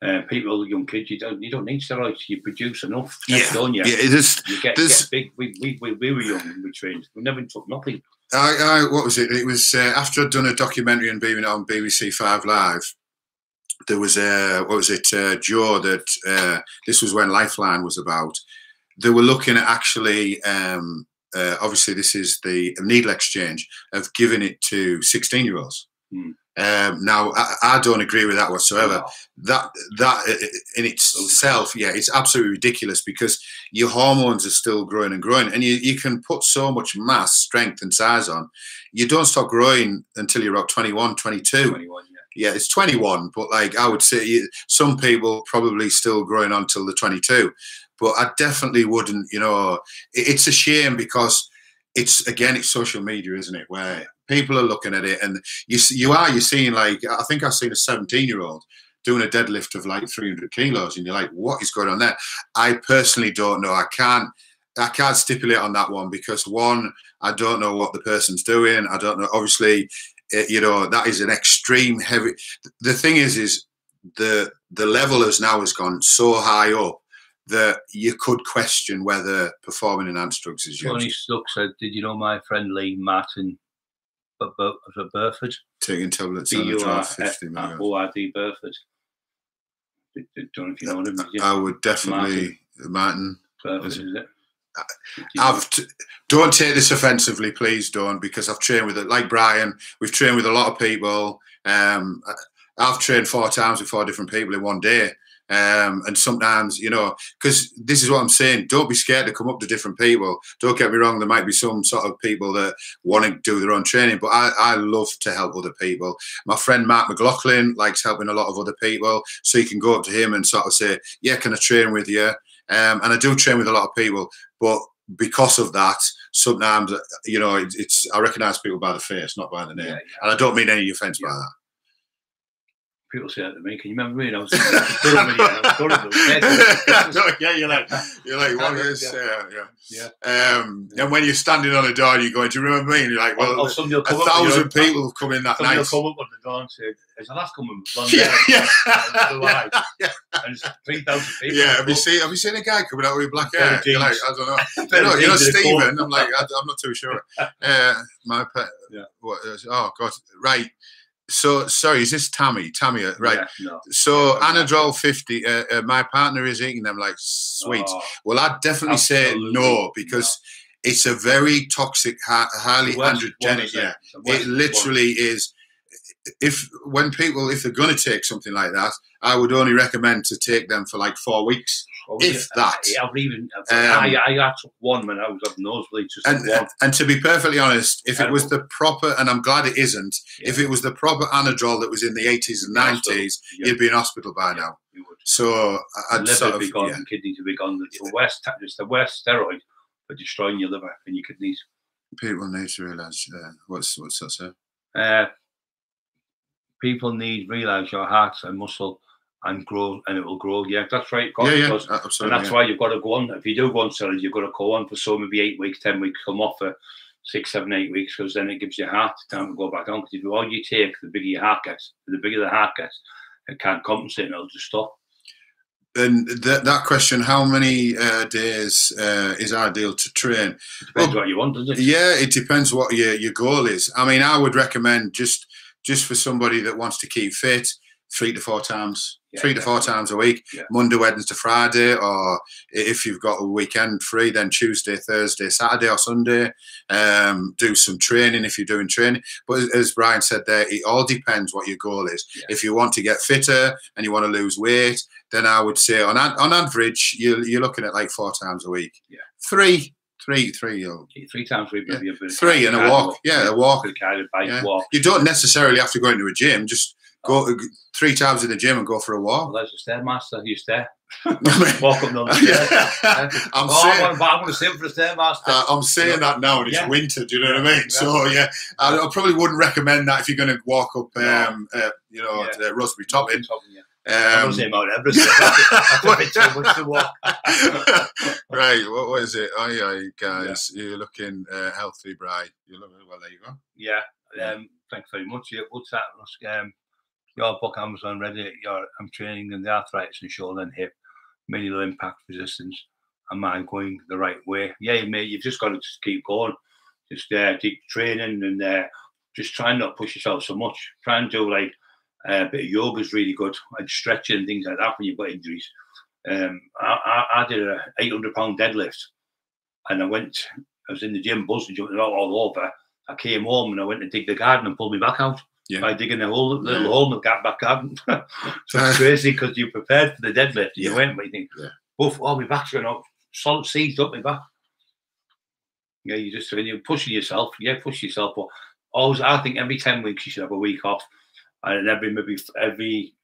uh, people, young kids, you don't you don't need steroids. You produce enough, tests, don't you? yeah it is You get, get big. We, we, we, we were young and we trained. We never took nothing. I, I what was it? It was uh, after I'd done a documentary and being on BBC Five Live. There was a what was it, uh, Joe? That uh, this was when Lifeline was about. They were looking at actually. Um, uh, obviously, this is the needle exchange of giving it to sixteen-year-olds. Hmm. Um, now, I, I don't agree with that whatsoever. That that in itself, yeah, it's absolutely ridiculous because your hormones are still growing and growing, and you, you can put so much mass, strength, and size on. You don't stop growing until you're about 21, 22. 21, yeah. Yeah, it's 21, but like I would say, you- some people probably still growing on till the 22. But I definitely wouldn't, you know, it- it's a shame because it's again, it's social media, isn't it? Where people are looking at it, and you you are you're seeing like I think I've seen a 17 year old doing a deadlift of like 300 kilos, and you're like, what is going on there? I personally don't know. I can't. I can't stipulate on that one because one, I don't know what the person's doing. I don't know. Obviously, eh, you know that is an extreme heavy. The thing is, is the the level has now has gone so high up that you could question whether performing enhanced drugs is Tony used. Stuck said, "Did you know my friend Lee Martin, at Burford, Taking tablets B on the U R drive, 50 milligrams. O R D Burford? Did- Don't know if you know him. did you? I would definitely, Martin. Burford, was- is it? Did I've t- don't take this offensively, please don't, because I've trained with it. Like Brian, we've trained with a lot of people. Um, I- I've trained four times with four different people in one day. Um, and sometimes, you know, because this is what I'm saying. Don't be scared to come up to different people. Don't get me wrong. There might be some sort of people that want to do their own training, but I, I love to help other people. My friend Mark McLaughlin likes helping a lot of other people. So you can go up to him and sort of say, Yeah, can I train with you? Um, and I do train with a lot of people, but because of that, sometimes, you know, it, it's I recognize people by the face, not by the name. Yeah, yeah. And I don't mean any offense by that. People say that to me. Can you remember me? And I was, I yeah, you're like, you're like, what is, uh, yeah. yeah. Um, and when you're standing on a door, and you're going, "Do you remember me?" And you're like, "Well, or, or a thousand up, people have come in that night." come up on the door and say, "Is the last coming blonde hair?" yeah, yeah. And three thousand people. Yeah, have you seen have you seen a guy coming out with black hair? You're like, I don't know. you know, you know Stephen. I'm like, I, am not too sure. Uh, my pet. Yeah. What? Oh God. Right so sorry, is this Tammy? Tammy, uh, right? Yeah, no. So Anadrol fifty. Uh, uh, my partner is eating them like sweets. Oh, well, I'd definitely say no because no. it's a very toxic, highly androgenic. Yeah, it literally one. is. If when people, if they're going to take something like that, I would only recommend to take them for like four weeks if that. I, have even, um, I, I, took one when I was up nosebleeds. And, and, and, to be perfectly honest, if it was the proper, and I'm glad it isn't, yeah. if it was the proper Anadrol that was in the 80s and 90s, yeah. you'd be in hospital by yeah, now. So I'd liver sort of, be gone, kidneys would be gone. It's the worst, it's the worst steroid for destroying your liver and your kidneys. People need to realise uh, what's what's that, sir? Uh, people need realise your heart and muscle and grow and it will grow. Yeah, that's right. Yeah, yeah, absolutely. And that's yeah. why you've got to go on. If you do go on steroids, you've got to go on for so maybe eight weeks, ten weeks, come off for six, seven, eight weeks, because then it gives your heart time to go back on. Because if all you take, the bigger your heart gets. The bigger the heart gets, it can't compensate and it'll just stop. And that, that question, how many uh, days uh, is ideal to train? It depends well, what you want, doesn't it? Yeah, it depends what your, your goal is. I mean, I would recommend just just for somebody that wants to keep fit, three to four times, yeah, three to four times a week, yeah. Monday, Wednesday, to Friday, or if you've got a weekend free, then Tuesday, Thursday, Saturday, or Sunday. Um, do some training if you're doing training. But as Brian said there, it all depends what your goal is. Yeah. If you want to get fitter and you want to lose weight, then I would say on on average you're, you're looking at like four times a week. Yeah, three three, three, three times a week. Yeah. Three and a walk. Yeah, a walk. Kind of bike yeah. walk. You don't necessarily have to go into a gym. Just Go three times in the gym and go for a walk. Well, there's a stairmaster. You stair. Walk up the stairs. I'm oh, saying, I'm, I'm going to sit for a stairmaster. Uh, I'm saying that now, and it's yeah. winter. Do you know what I mean? Yeah. So yeah, I, I, probably wouldn't recommend that if you're going to walk up, um, uh, you know, yeah. uh, Roseberry Topping. Um, Mount Everest. That's a bit too much to walk. right, what, what is it? Oh yeah, guys, yeah. you're looking uh, healthy, Bright. You're looking well. There you go. Yeah. Um, thanks very much. Yeah, what's that? Um, your book Amazon ready your I'm training in the arthritis and shoulder and hip, minimal impact resistance. Am I going the right way? Yeah, mate, you've just got to just keep going. Just uh, keep training and uh, just try and not push yourself so much. Try and do like uh, a bit of yoga is really good and stretching and things like that when you've got injuries. Um, I, I, I did a 800 pound deadlift and I went, I was in the gym buzzing, jumping all, all over. I came home and I went to dig the garden and pulled me back out yeah. by digging a hole, little yeah. hole in the back garden. so it's crazy because you prepared for the deadlift. You yeah. went, but you think, yeah. oof, oh, my back's going up, solid seized up my back. Yeah, you just when you're pushing yourself, yeah, push yourself. But always, I think every ten weeks you should have a week off, and every maybe every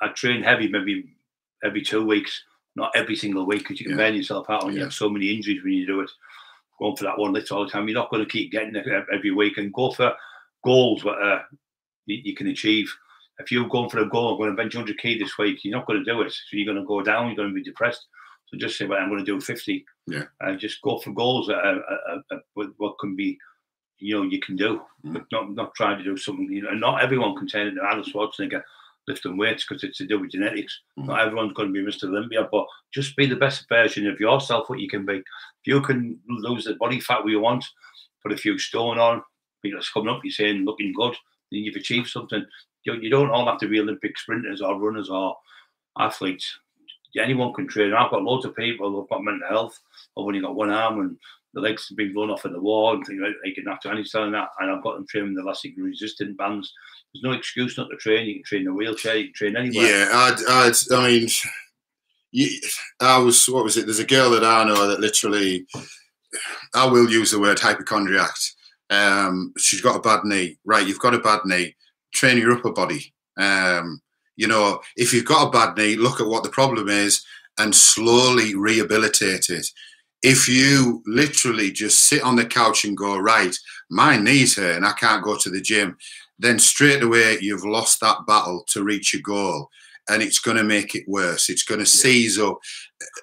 I train heavy maybe every two weeks, not every single week because you can yeah. burn yourself out and you have so many injuries when you do it. Going for that one lift all the time, you're not going to keep getting it every week and go for goals that are uh, you, you can achieve. If you're going for a goal, I'm going to bench 100k this week, you're not going to do it. So you're going to go down, you're going to be depressed. So just say, well, I'm going to do 50. Yeah. And just go for goals that are, are, are, are what can be, you know, you can do. Mm. But not not trying to do something, you know, not everyone can turn into Arnold Schwarzenegger lifting weights because it's to do with genetics. Mm. Not everyone's going to be Mr. Olympia, but just be the best version of yourself, what you can be. If you can lose the body fat we want, put a few stone on, people coming up, you're saying looking good, then you've achieved something. You, don't all have to be Olympic sprinters or runners or athletes. Anyone can train. I've got loads of people who've got mental health. I've only got one arm and the legs have been blown off at the wall and things like that. They can have to any selling that. And I've got them training the elastic resistant bands. There's no excuse not to train. You can train in a wheelchair. You can train anywhere. Yeah, I'd, I'd, I mean, you, I was, what was it? There's a girl that I know that literally, I will use the word hypochondriac um, she's got a bad knee. Right, you've got a bad knee. Train your upper body. Um, you know, if you've got a bad knee, look at what the problem is and slowly rehabilitate it. If you literally just sit on the couch and go, right, my knee's hurt and I can't go to the gym, then straight away you've lost that battle to reach your goal and it's going to make it worse. It's going to seize up.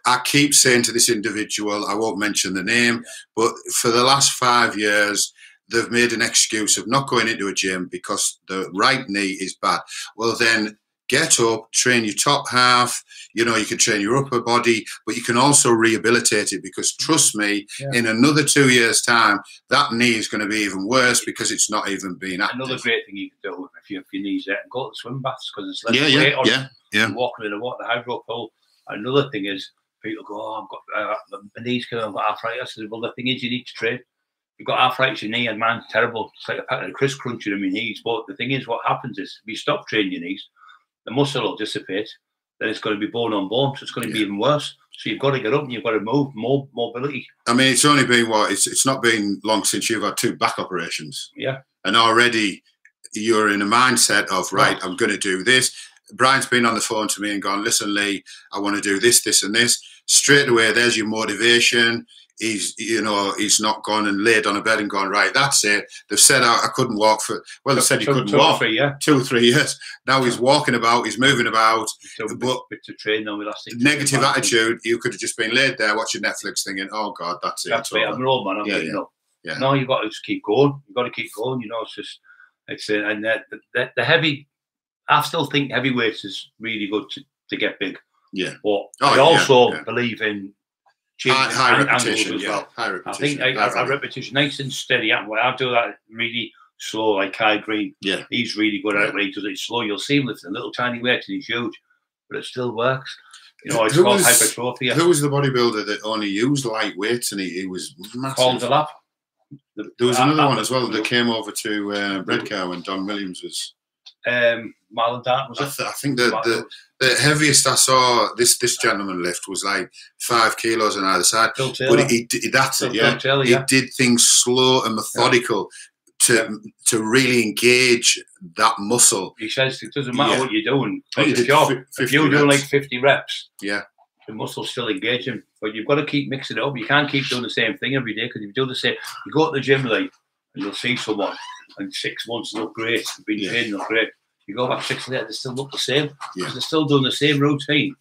I keep saying to this individual, I won't mention the name, but for the last five years, they've made an excuse of not going into a gym because the right knee is bad. Well, then get up, train your top half. You know, you can train your upper body, but you can also rehabilitate it because trust me, yeah. in another two years' time, that knee is going to be even worse because it's not even being active. Another great thing you can do if, you, if your knee's there, go to swim baths because it's less yeah, weight yeah, on yeah, yeah. walking in the water, the hydro pool. Another thing is people go, oh, I've got uh, my knees, I've got arthritis. Well, the thing is, you need to train you've got arthritis in your knee, and man, terrible. It's like a packet of Chris crunching in your knees. But the thing is, what happens is, if you stop training your knees, the muscle will dissipate, then it's going to be bone on bone, so it's going to yeah. be even worse. So you've got to get up and you've got to move, more mobility. I mean, it's only been what it's it's not been long since you've had two back operations. Yeah, and already you're in a mindset of right, I'm going to do this. Brian's been on the phone to me and gone, listen, Lee, I want to do this, this, and this. Straight away, there's your motivation he's you know he's not gone and laid on a bed and gone right that's it. They've said I, I couldn't walk for well they said he couldn't two walk three, yeah. two or three years. Now he's walking about he's moving about but to train on last negative attitude you could have just been laid there watching Netflix thinking oh god that's it that's it I'm an old man I'm yeah, yeah. yeah. no you've got to just keep going you've got to keep going you know it's just it's uh, and the, the, the heavy I still think heavyweights is really good to, to get big. Yeah. But oh, I also believe in high, high repetition as well. High repetition. I think a, a, repetition, nice and steady. When I do that really slow, like Kai Greene, yeah, he's really good at it. When he does it slow, you'll see him lifting a little tiny weight and he's huge, but it still works. You know, it's who called was, hypertrophy. Who was the bodybuilder that only used light weights and he, he was massive? Paul Delap. The, there was another one as well that came over to uh, Redcar when Don Williams was. Um, Dant was I, th- I think the, the the heaviest I saw this this gentleman lift was like five kilos on either side. But he, he, that's it, yeah. Taylor, yeah. He did things slow and methodical yeah. to to really engage that muscle. He says it doesn't matter yeah. what you're doing. If, you're, if you're doing like 50 reps, yeah, the muscle's still engaging. But you've got to keep mixing it up. You can't keep doing the same thing every day because if you do the same, you go to the gym like and you'll see someone and six months look great, been yeah. training look great you go back six years, they still look the same. Yeah. They're still doing the same routine.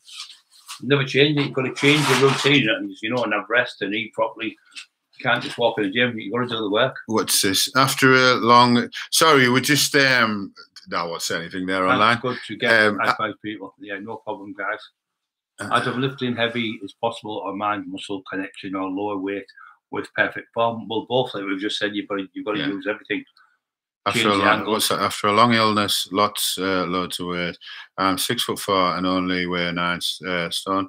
never change it. You've got to change the routine and you know and have rest and eat properly. You can't just walk in the gym. You've got to do the work. What's this? After a long sorry, we just um no, I won't say anything there That's online. Good to get um, five people. Yeah, no problem, guys. Uh, As of lifting heavy as possible or mind muscle connection or lower weight with perfect form. Well, both like we've just said, you've got to, you've got to yeah. use everything after a long what's that, after a long illness, lots uh, loads of weight. I'm six foot four and only weigh nine uh, stone.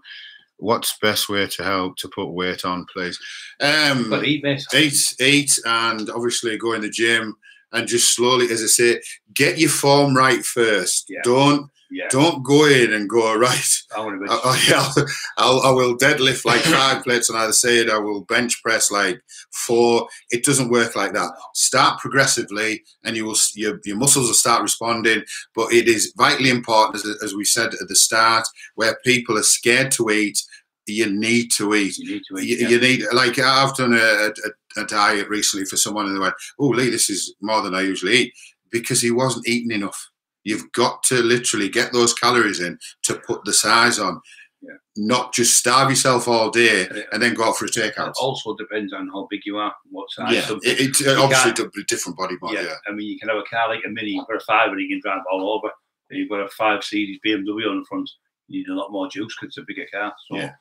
What's best way to help to put weight on, please? Um, but eat, mate. Eat, eat, and obviously go in the gym and just slowly, as I say, get your form right first. Yeah. Don't yeah. Don't go in and go right. I want to. I, yeah, I'll, I will deadlift like five plates on either side. I will bench press like four. It doesn't work like that. Start progressively, and you will your, your muscles will start responding. But it is vitally important, as, as we said at the start, where people are scared to eat. You need to eat. You need to eat. You, yeah. you need like I've done a, a, a diet recently for someone, and they went, "Oh, Lee, this is more than I usually eat," because he wasn't eating enough You've got to literally get those calories in to put the size on. Yeah. Not just starve yourself all day and then go out for a takeout. It also depends on how big you are, what size. Yeah, it, it obviously a different body model. Yeah. yeah. I mean, you can have a car like a Mini or a five and you can drive all over. And you've got a five series BMW on the front. You need a lot more juice because it's a bigger car. So yeah.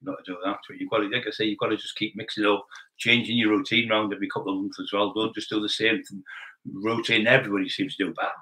you've got to do that. But you've got to, like I say, you've got to just keep mixing up, changing your routine around every couple of months as well. Don't just do the same routine everybody seems to do. But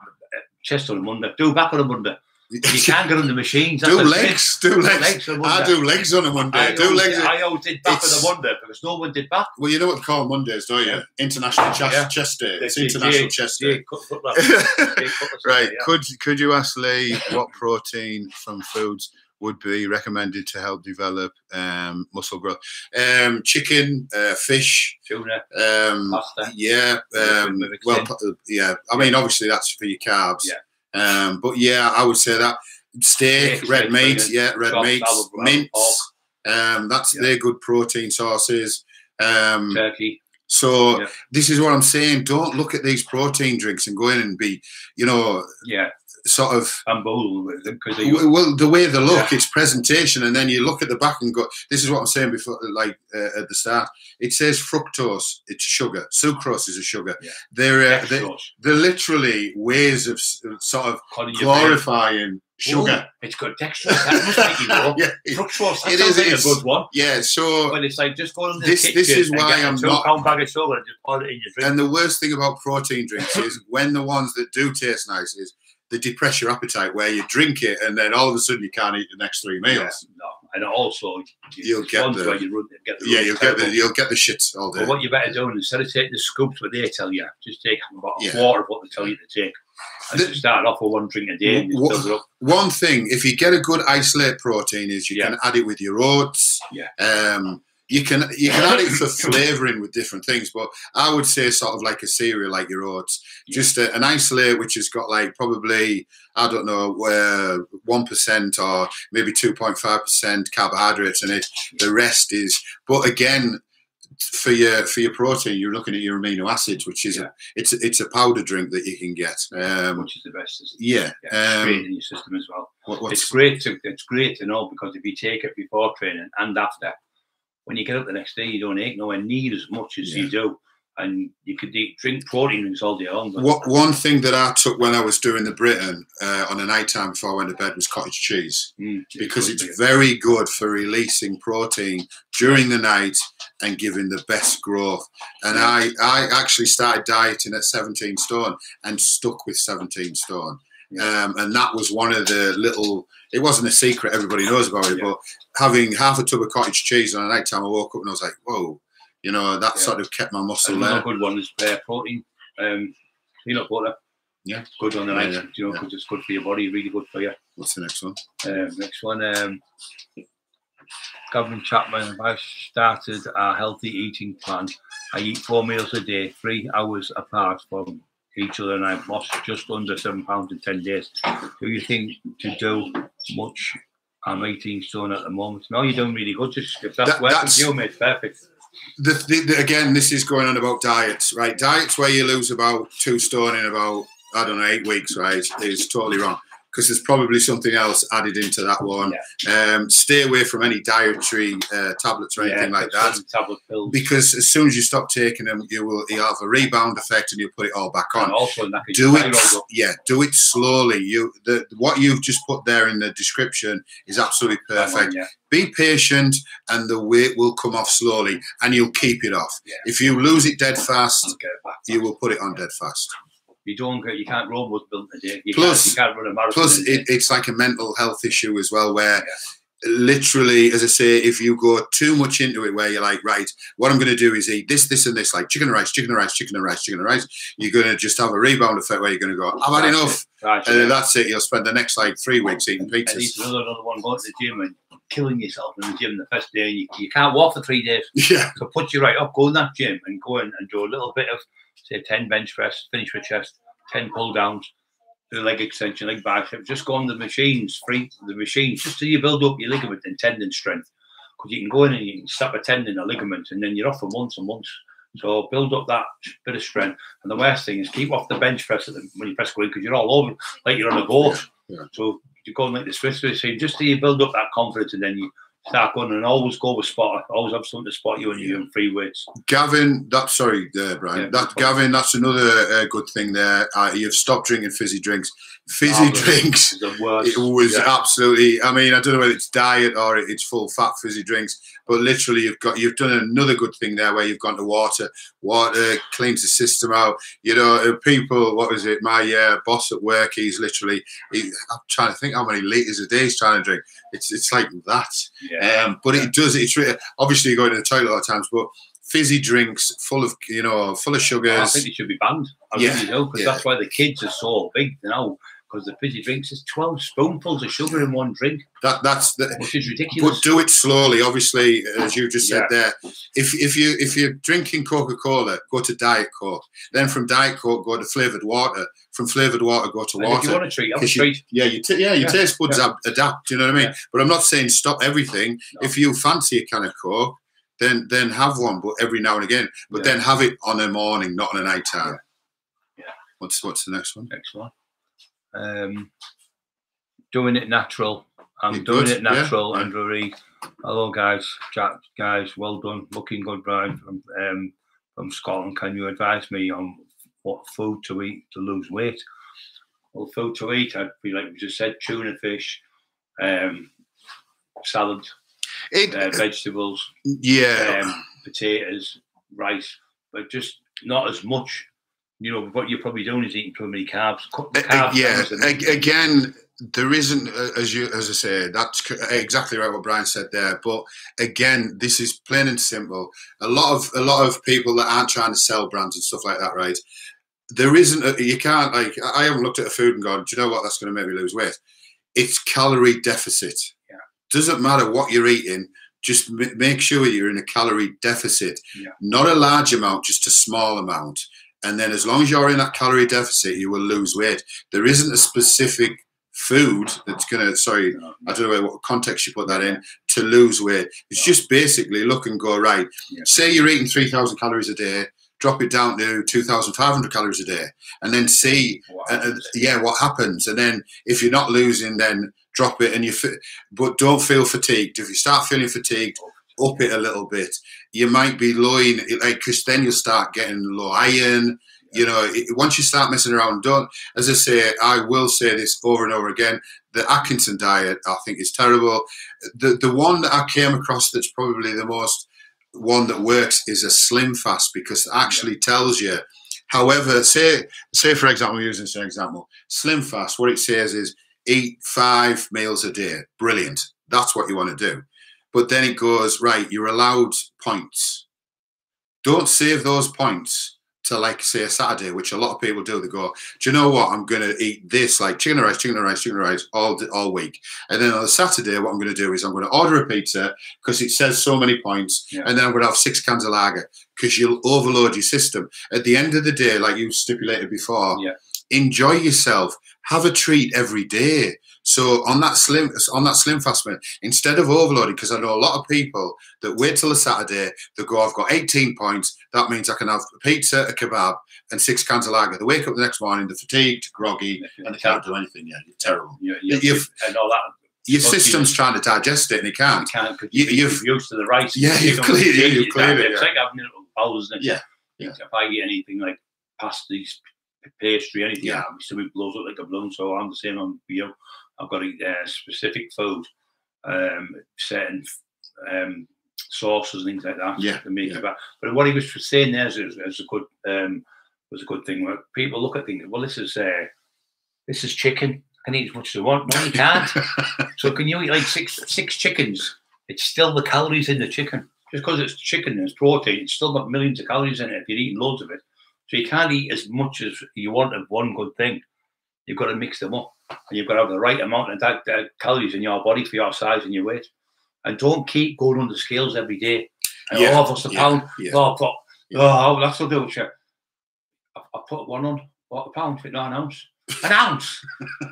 chest on a Monday, do back on a Monday. You can't get on the machines. do legs, do legs. legs I do legs on a Monday. I do always, legs. I always did back on a Monday because no one did back. Well, you know what they call Mondays, don't you? International chest, yeah. chest day. It's International Chest Day. right. Could could you ask Lee what protein from foods would be recommended to help develop um, muscle growth. Um, chicken, uh, fish, tuna, um, pasta. Yeah, um, well, yeah. I mean, obviously that's for your carbs. Yeah. Um, but yeah, I would say that steak, red meat, yeah, red meat, mince. Um, that's yeah. they're good protein sources. Um, turkey. So Yeah. this is what I'm saying. Don't look at these protein drinks and go in and be, you know, Yeah, sort of I'm bold with them because they. well, the way they look, Yeah. it's presentation, and then you look at the back and go. This is what I'm saying before, like uh, at the start. It says fructose, it's sugar. Sucrose is a sugar. Yeah. They're uh, they, dextrose, they're literally ways of sort of calling glorifying sugar. Oh, it's got dextrose. That must make you know. yeah, it- Fructose. That It is, like it's- a good one. yeah. So, But it's like just go into This- the this kitchen is why I'm two not- pound bag of sugar and just put it in your drink. and the worst thing about protein drinks is when the ones that do taste nice is they depress your appetite, where you drink it and then all of a sudden you can't eat the next three Yeah, meals. no. And also, You'll get the- where you run, get the Yeah, you'll get the you'll get the shit all day. But what you better do instead of taking the scoops what they tell you, just take about a Yeah. quarter of what they tell you to take. And The- start off with one drink a day and you Wha- build it up. One thing, if you get a good isolate protein, is you Yeah. can add it with your oats. Yeah. Um, you can you can add it for flavouring with different things, but I would say sort of like a cereal, like your oats. Yeah. Just a, an isolate which has got like probably I don't know where one percent or maybe two point five percent carbohydrates in it. The rest is, but again. For your for your protein, you're looking at your amino acids, which is Yeah. a it's a, it's a powder drink that you can get. Um, which is the best. Yeah, Yeah, it's great um, in your system as well. what, It's great to it's great to know because if you take it before training and after, when you get up the next day, you don't ache nowhere near as much as you do, and you could eat, drink protein drinks all day long. What one thing that I took when I was doing the Britain uh, on a night time before I went to bed was cottage cheese Mm, because it's for very good for releasing protein during the night and giving the best growth. And I I actually started dieting at 17 stone and stuck with 17 stone. Um, and that was one of the little. It wasn't a secret; everybody knows about it. Yeah. But having half a tub of cottage cheese on a night time, I woke up and I was like, "Whoa!" You know, that Yeah. sort of kept my muscle Another there. good one is uh, protein, um, peanut butter. Yeah. good on the night. yeah, You know, because it's good for your body, really good for you. What's the next one? Um, next one, um, Gavin Chapman. I started a healthy eating plan. I eat four meals a day, three hours apart from each other, and I've lost just under seven pounds in ten days. Do you think to do much? I'm 18 stone at the moment. No, you're doing really good. Just if that's That- working that's- you, mate, perfect. the, the, the- again, this is going on about diets, right? Diets where you lose about two stone in about I don't know eight weeks, right? Is totally wrong because there's probably something else added into that one. Um, stay away from any dietary uh, tablets or anything like that. Tablet pills. Because as soon as you stop taking them, you will you'll have a rebound effect and you'll put it all back and on. also that Do it, yeah. Do it slowly. You the what you've just put there in the description is absolutely That one, perfect yeah. be patient and the weight will come off slowly and you'll keep it off. Yeah. If you lose it dead fast, you will put it on dead fast. You don't get, you can't built a. You Plus- can't, you can't run a marathon. Plus, in a day. it, it's like a mental health issue as well, where literally, as I say, if you go too much into it, where you're like, right, what I'm going to do is eat this, this, and this, like chicken and rice, chicken and rice, chicken and rice, chicken and rice, you're going to just have a rebound effect where you're going to go, I've had That's enough. it. Right, And yeah. that's it. You'll spend the next like three weeks eating pizzas. And pizzas. another, one going to the gym and killing yourself in the gym the first day. And you, you can't walk for three days. Yeah. So put you right up, go in that gym and go in and do a little bit of, say, 10 bench press, finish with chest, 10 pull downs, do a leg extension, leg bicep. Just go on the machines, free the machines, just so you build up your ligament and tendon strength. Because you can go in and you can snap a tendon or ligament and then you're off for months and months. So build up that bit of strength. And the worst thing is keep off the bench press at the, when you press away because you're all over like you're on a boat. Yeah, yeah. So you go like the Swiss team, just so you build up that confidence and then you start going and always go with spotter. Always have something to spot you when you're doing free weights. Gavin, that's sorry, there, Brian. Yeah, that no problem. Gavin, that's another uh, good thing there. Uh, you've stopped drinking fizzy drinks. Fizzy Oh, drinks. The worst. It was Yeah. absolutely. I mean, I don't know whether it's diet or it's full fat fizzy drinks, but literally, you've got you've done another good thing there where you've gone to water. Water cleans the system out. You know, uh, people. What was it? My uh, boss at work. He's literally. He, I'm trying to think how many liters a day he's trying to drink. It's it's like that. Yeah. Um, but it does. It's re- obviously you go to the toilet a lot of times, but fizzy drinks full of you know full of sugars. I think they should be banned. I Yeah, really do because yeah. that's why the kids are so big now. Because the fizzy drinks is twelve spoonfuls of sugar in one drink, That that's the, which is ridiculous. But do it slowly. Obviously, as you just said Yeah. there, if if you if you're drinking Coca Cola, go to Diet Coke. Then from Diet Coke, go to flavored water. From flavored water, go to And if you water. want a treat, have a 'Cause you- treat. yeah, you t- yeah, your Yeah, taste buds yeah. ab- adapt. You know what I mean? Yeah. But I'm not saying stop everything. No. If you fancy a can of Coke, then then have one, but every now and again. But then have it on a morning, not on a night time. Yeah. What's what's the next one? Next one. Um, doing it natural. I'm You're doing good, it natural, yeah. Andrew Reed. Hello, guys. Jack, guys, well done. Looking good, Brian. From, um, from Scotland, can you advise me on what food to eat to lose weight? Well, food to eat, I'd be like we just said, tuna fish, um, salad, It, uh, vegetables, yeah, um, potatoes, rice, but just not as much. You know, what you're probably doing is eating too many carbs. Cut the A- a- carbs yeah. down as a- A- again, there isn't, uh, as you as I say, that's exactly right what Brian said there. But again, this is plain and simple. A lot of a lot of people that aren't trying to sell brands and stuff like that, right? There isn't. A, you can't like. I haven't looked at a food and gone, do you know what? That's going to make me lose weight. It's calorie deficit. Yeah. Doesn't matter what you're eating. Just m- make sure you're in a calorie deficit. Yeah. Not a large amount, just a small amount. And then as long as you're in that calorie deficit, you will lose weight. There isn't a specific food that's going to, sorry, I don't know what context you put that in, to lose weight. It's just basically look and go, right, Yeah. say you're eating 3,000 calories a day, drop it down to 2,500 calories a day, and then see, Wow. uh, uh, yeah, what happens. And then if you're not losing, then drop it and you, but don't feel fatigued. If you start feeling fatigued, up it a little bit. You might be lowing, like, because then you'll start getting low iron. You know, it, once you start messing around, don't. As I say, I will say this over and over again. The Atkinson diet, I think, is terrible. The the one that I came across that's probably the most one that works is a slim fast because it actually tells you. However, say say for example, using this example, slim fast. What it says is eat five meals a day. Brilliant. That's what you want to do. But then it goes right. You're allowed points. Don't save those points to like say a Saturday, which a lot of people do. They go, do you know what? I'm going to eat this like chicken and rice, chicken and rice, chicken and rice all all week. And then on the Saturday, what I'm going to do is I'm going to order a pizza because it says so many points, Yeah. and then I'm going to have six cans of lager because you'll overload your system. At the end of the day, like you stipulated before, Yeah. enjoy yourself. Have a treat every day. So on that slim on that slim fast man, instead of overloading, because I know a lot of people that wait till a Saturday, they go, I've got 18 points. That means I can have a pizza, a kebab, and six cans of lager. They wake up the next morning, they're fatigued, groggy, and they can't do anything yet. You're terrible. You, you, You've- and all that. Your you. system's trying to digest it and it You can't. can't because You- you, you've- you're used to the rice. Yeah, You you've cleared it. You've cleared it, It's yeah. like having little bowls, isn't it? Yeah, If I eat anything like pasties, pastry, anything, Yeah. yeah. my stomach blows up like a balloon. So I'm the same on you. I've got to eat uh, specific food, um, certain um, sauces and things like that Yeah, to make yeah. it. But what he was saying there is, is, is a good um, was a good thing. Where people look at things. Well, this is uh, this is chicken. I can eat as much as I want. No, you can't. So can you eat like six six chickens? It's still the calories in the chicken. Just because it's chicken and it's protein, it's still got millions of calories in it if you're eating loads of it. So you can't eat as much as you want of one good thing. You've got to mix them up. And you've got to have the right amount of that, that calories in your body for your size and your weight. And don't keep going on the scales every day. And Yeah, oh, what's a yeah, pound? yeah. Oh, I've Yeah. oh, that's what I'll I, I put one on. What a pound? Fit an ounce. An ounce.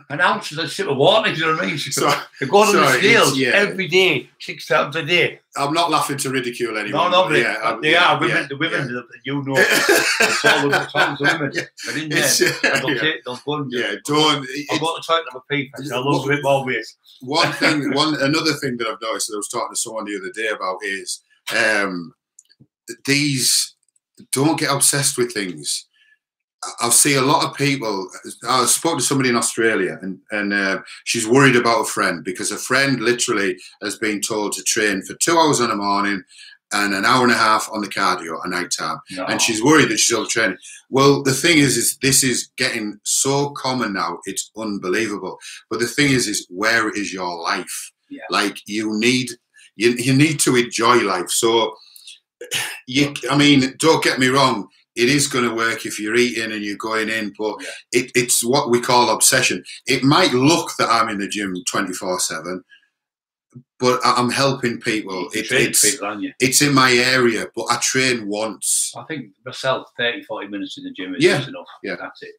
an ounce is a sip of water. You know what I mean? So They're going on the scales yeah. every day, six times a day. I'm not laughing to ridicule anyone. No, no, but they, yeah, they yeah, are women. yeah, the women, yeah. that you know, it's all the it's all the women. Yeah. They're in there. And they'll yeah. take, they'll go and Yeah, don't. I'll it's- go to and have a pee. I lose a bit more weight. one thing, one another thing that I've noticed that I was talking to someone the other day about is um, these don't get obsessed with things. I- I've seen a lot of people. I spoke to somebody in Australia, and and uh, she's worried about a friend because a friend literally has been told to train for two hours in the morning and an hour and a half on the cardio at night time No. and she's worried that she's overtraining. Well, the thing is, is this is getting so common now; it's unbelievable. But the thing is, is where is your life? Yeah. Like you need, you, you need to enjoy life. So, you, I mean, don't get me wrong. It is going to work if you're eating and you're going in, but Yeah. it, it's what we call obsession. It might look that I'm in the gym 24 seven, but I- I'm helping people. It, it's people, it's in my area, but I train once. I think myself, 30, 40 minutes in the gym is Yeah, enough. yeah. That's it.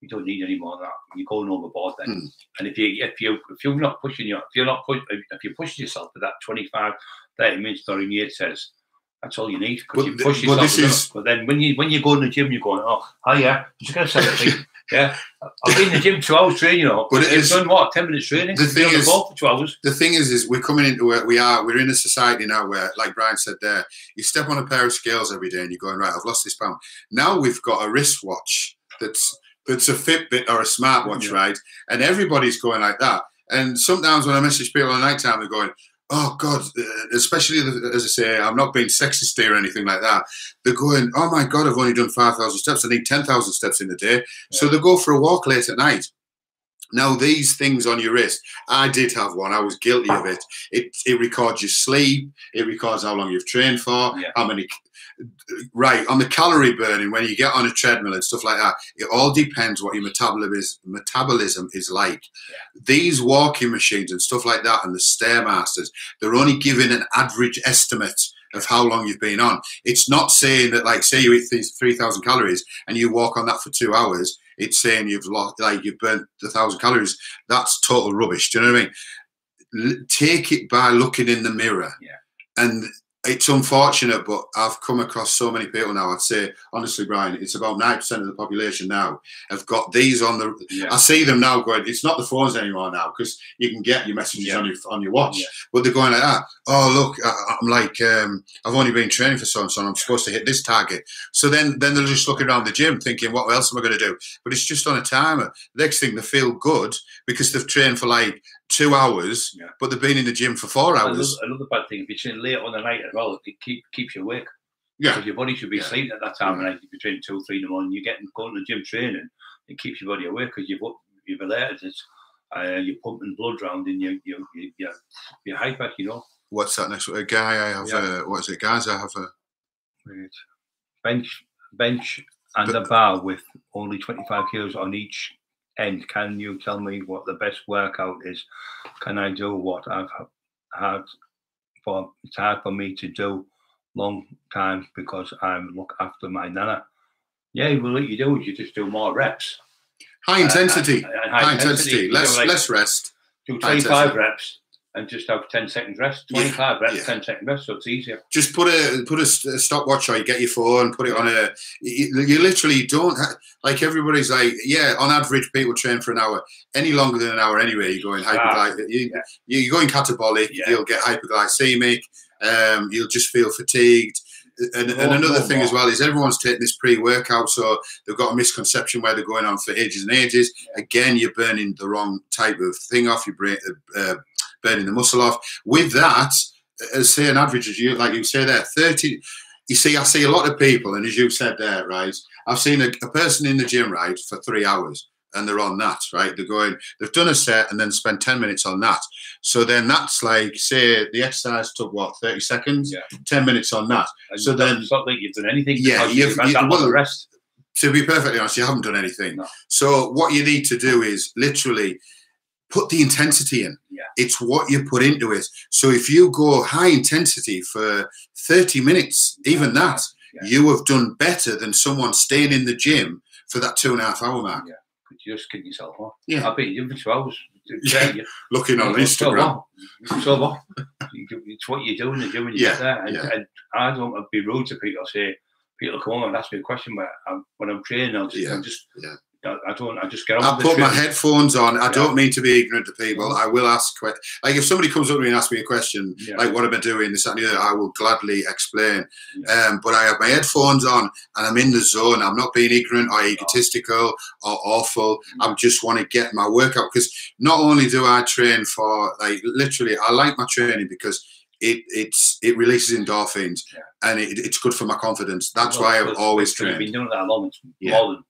You don't need any more than that. You're going overboard then. Mm. And if you if you if you're not pushing your if you're not push, if you're pushing yourself to that 25, 30 minutes during year says, That's all you need But because you push but this is- But then when you when you go in the gym, you're going, oh, oh yeah, I'm just gonna say that thing. Yeah, I've been in the gym two hours training. You know, But it is, done what ten minutes training. the thing the is- for two hours. the thing is, is we're coming into where we are. We're in a society now where, like Brian said there, you step on a pair of scales every day and you're going right. I've lost this pound. Now we've got a wristwatch that's that's a Fitbit or a smartwatch, Yeah. right? And everybody's going like that. And sometimes when I message people at night time, they're going, "Oh God!" Especially as I say, I'm not being sexist here or anything like that. They're going, "Oh my God, I've only done five thousand steps. I need ten thousand steps in a day." So they go for a walk late at night. Now these things on your wrist, I did have one. I was guilty of it. It it records your sleep. It records how long you've trained for. Yeah. How many. Right on the calorie burning when you get on a treadmill and stuff like that. It all depends what your metabolism is. Metabolism is like. These walking machines and stuff like that, and the stairmasters, they're only giving an average estimate of how long you've been on. It's not saying that, like, say you eat these three thousand calories and you walk on that for two hours. It's saying you've lost, like, you've burnt a thousand calories. That's total rubbish. Do you know what I mean? L- take it by looking in the mirror. Yeah. And it's unfortunate, but I've come across so many people now. I'd say, honestly, Brian, it's about 9% of the population now have got these on the. Yeah. I see them now going, it's not the phones anymore now because you can get your messages Yeah. on your on your watch. Yeah. But they're going like that. Oh, look, I, I'm like, um, I've only been training for so and so, and I'm supposed to hit this target. So then, then they're just looking around the gym thinking, what else am I going to do? But it's just on a timer. Next thing, they feel good because they've trained for like two hours, Yeah. but they've been in the gym for four hours. another bad thing, if you're train late on the night as well, it keep, keeps you awake. Yeah. Because your body should be Yeah. sleeping at that time of night. If you're training two, three in the morning, you're getting going to the gym training, it keeps your body awake because you've you've alerted it. Uh, you're pumping blood around and you you you you're, you're hyper, you know. What's that next? A guy I have, Yeah. uh, what is it? Guys, I have a. Right. Bench bench and But- a bar with only 25 kilos on each end. Can you tell me what the best workout is? Can I do what I've had for? It's hard for me to do long time because I'm look after my nana. Yeah, well, what you do is you just do more reps. High intensity. Uh, uh, high, intensity. You do Less, like- less rest. Do high 25 reps and just have 10 seconds rest. Yeah, 25 reps, yeah. 10 second rest, so it's easier. just put a put a, st- stopwatch or you get your phone, put it on a. You, you literally don't ha- like everybody's like, yeah. On average, people train for an hour. Any longer than an hour, anyway, you're going hyperglycemic. You, yeah. You're going catabolic. Yeah. You'll get hyperglycemic. Um, you'll just feel fatigued. And, and another thing as well is everyone's taking this pre-workout, so they've got a misconception where they're going on for ages and ages. Again, you're burning the wrong type of thing off. You're bra- uh, burning the muscle off. With that, as say an average, as you like you say there, thirty. You see, I see a lot of people, and as you said there, right? I've seen a, a person in the gym, right, for three hours, and they're on that, right? They're going, they've done a set, and then spend ten minutes on that. So then that's like, say, the exercise took what thirty seconds, Yeah. ten minutes on that. And So then- it's not like you've done anything. Yeah, you've- you've had you- that long well, of rest. to be perfectly honest, you haven't done anything. No. So what you need to do is literally put the intensity in. Yeah. It's what you put into it. So if you go high intensity for 30 minutes, even that, Yeah. you have done better than someone staying in the gym for that two and a half hour mark. Could You're just kick yourself off? Yeah. I've been in for two hours. Yeah. Yeah. Looking on Instagram. So what? It's what you do in the gym when you Yeah, get there. And, yeah. and I don't want to be rude to people. Say people come on and ask me a question, but I'm, when I'm training, I'll just, Yeah, I'm just yeah. I, don't. I just get on. I put my headphones on. I Yeah. don't mean to be ignorant to people. I will ask. que- Like if somebody comes up to me and asks me a question, Yeah. like what am I doing, this and the other, I will gladly explain. Yeah. Um, but I have my headphones on and I'm in the zone. I'm not being ignorant or egotistical or awful. Mm. I just want to get my workout because not only do I train for like literally, I like my training because it it's it releases endorphins Yeah. and it, it's good for my confidence. That's Well, why I've always trained. been doing that long. It's Yeah. more than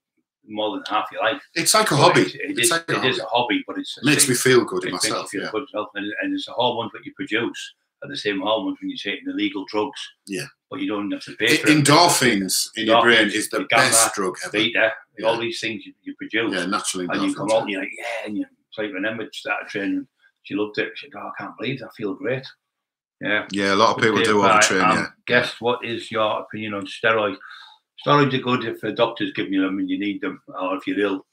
more than half your life. It's like a So hobby. It, it it's is, like a it is hobby. a hobby, but it's makes me feel good in it makes you myself. feel Yeah. good as. And, and it's a hormone that you produce are the same hormones when you're taking illegal drugs. Yeah. But you don't have to pay for it. endorphins in your brain is the the gamma, best drug ever. Beta, Yeah. all these things you, you produce. Yeah, naturally. and you come out and you're like, yeah, and you it's like when Emma started training, she loved it. She said, oh, I can't believe it. I feel great. Yeah. Yeah, a lot of people do overtrain. um, Yeah, Guess what is your opinion on steroids? Steroids are good if the doctor's giving you them and you need them, or if you're ill.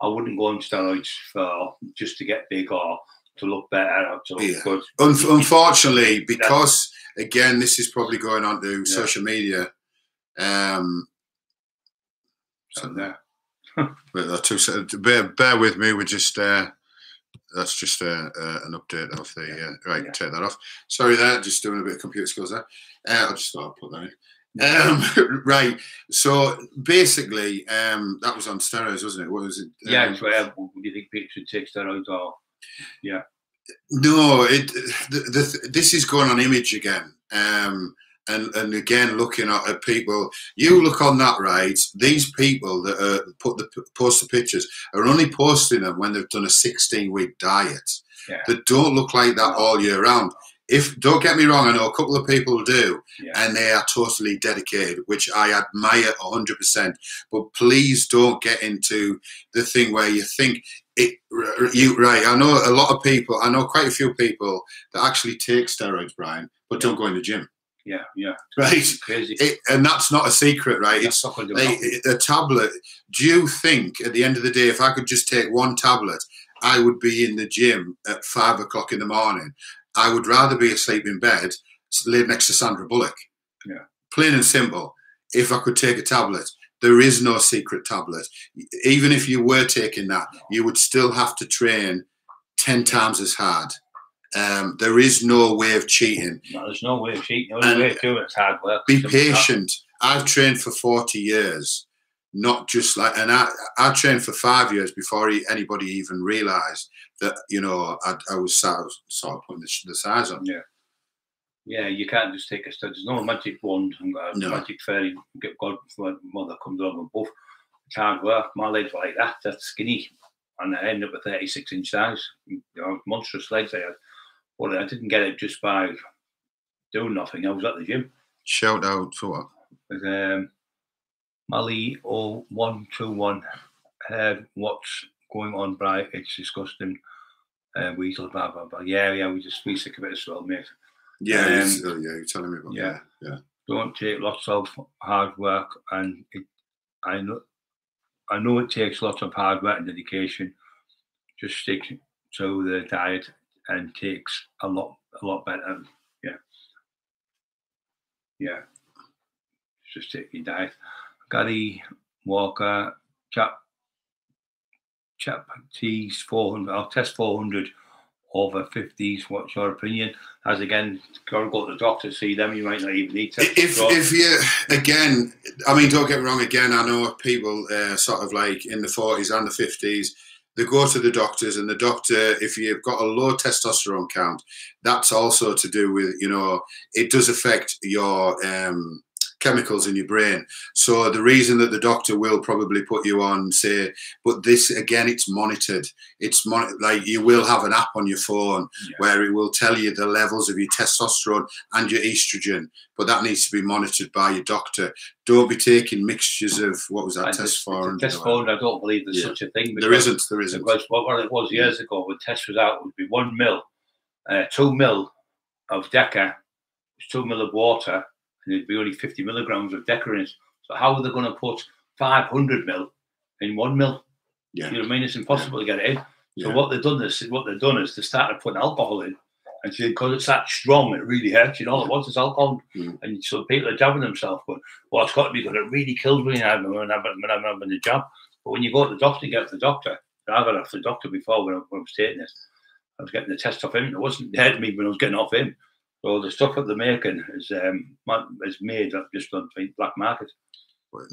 I wouldn't go on steroids for just to get big or to look better or to look Yeah. good. Un- unfortunately, because again, this is probably going on to social media. Um, So there. but they're two, bear, bear with me. We're just uh, that's just uh, uh, an update of the uh, right. Yeah. Take that off. Sorry, there. Just doing a bit of computer skills there. Uh, I'll just thought I'd put that in. Um, right. So basically, um, that was on steroids, wasn't it? What was it? Yeah, Um, do you think people should take steroids or yeah. No, it. The, the, this is going on image again. Um, and and again, looking at, at people, you look on that right. These people that uh, put the post the pictures are only posting them when they've done a 16 week diet. Yeah. That don't look like that all year round. If don't get me wrong, I know a couple of people do, Yeah. and they are totally dedicated, which I admire 100%. But please don't get into the thing where you think it. You right? I know a lot of people. I know quite a few people that actually take steroids, Brian, but don't go in the gym, yeah, yeah, right? It, and that's not a secret, right? That's like a tablet. Do you think at the end of the day, if I could just take one tablet, I would be in the gym at five o'clock in the morning? I would rather be asleep in bed, laid next to Sandra Bullock. Yeah. Plain and simple. If I could take a tablet, there is no secret tablet. Even if you were taking that, you would still have to train ten times as hard. Um, there is no way of cheating. No, there's no way of cheating. The only way of doing it is hard work. be Simple as that. patient. I've trained for 40 years, not just like, and I, I trained for five years before anybody even realized that, you know, I, I was sort of, sort of putting the, the size on. Yeah, you can't just take a step. There's no magic wand and a No. magic fairy. Get God, mother comes along and buff. It's hard work. My legs were like that. That's skinny, and I ended up with 36 inch thighs. You know, monstrous legs I had. Well, I didn't get it just by doing nothing. I was at the gym. Shout out to what? with um, Mali 0121. Uh, what's going on, Bright? It's disgusting. Uh, weasel, blah, blah, blah. Yeah, yeah, we just, we sick of it as well, mate. Yeah, Um, oh, yeah, you're telling me about yeah. yeah. yeah. Don't take lots of hard work, and it, I know, I know it takes lots of hard work and dedication. Just stick to the diet and takes a lot, a lot better. Yeah, yeah. Just take your diet. Gary Walker, chap, chap, T's 400. I'll test 400 over 50s. What's your opinion? As again, got to go to the doctor, see them. You might not even need to. If, if you again, I mean, don't get me wrong. Again, I know people uh, sort of like in the forties and the fifties. They go to the doctors, and the doctor, if you've got a low testosterone count, that's also to do with you know it does affect your um, chemicals in your brain. So the reason that the doctor will probably put you on, say, but this again, it's monitored. It's mon- like you will have an app on your phone Yeah. where it will tell you the levels of your testosterone and your estrogen, but that needs to be monitored by your doctor. Don't be taking mixtures of what was that And test the- the for? Test forward, I don't believe there's Yeah. such a thing. There isn't. There isn't. Because what, what it was years ago when test was out, it would be one mil, uh, two mil of Deca, two mil of water, and it'd be only 50 milligrams of Deca in it. So how are they going to put 500 mil in one mil? Yeah. You know what I mean? It's impossible to get it in. So Yeah. what they've done is what they've done is they started putting alcohol in, and because it's that strong, it really hurts. You know, all it wants is alcohol, Mm. and so people are jabbing themselves. But well, it's got to be because it really kills me when I'm when I'm, when I'm having a jab. But when you go to the doctor, you get to the doctor. I got off the doctor before when I, when I was taking this. I was getting the test off him. It wasn't hurting me when I was getting off him. So the stuff that they're making is um is made up just on black market.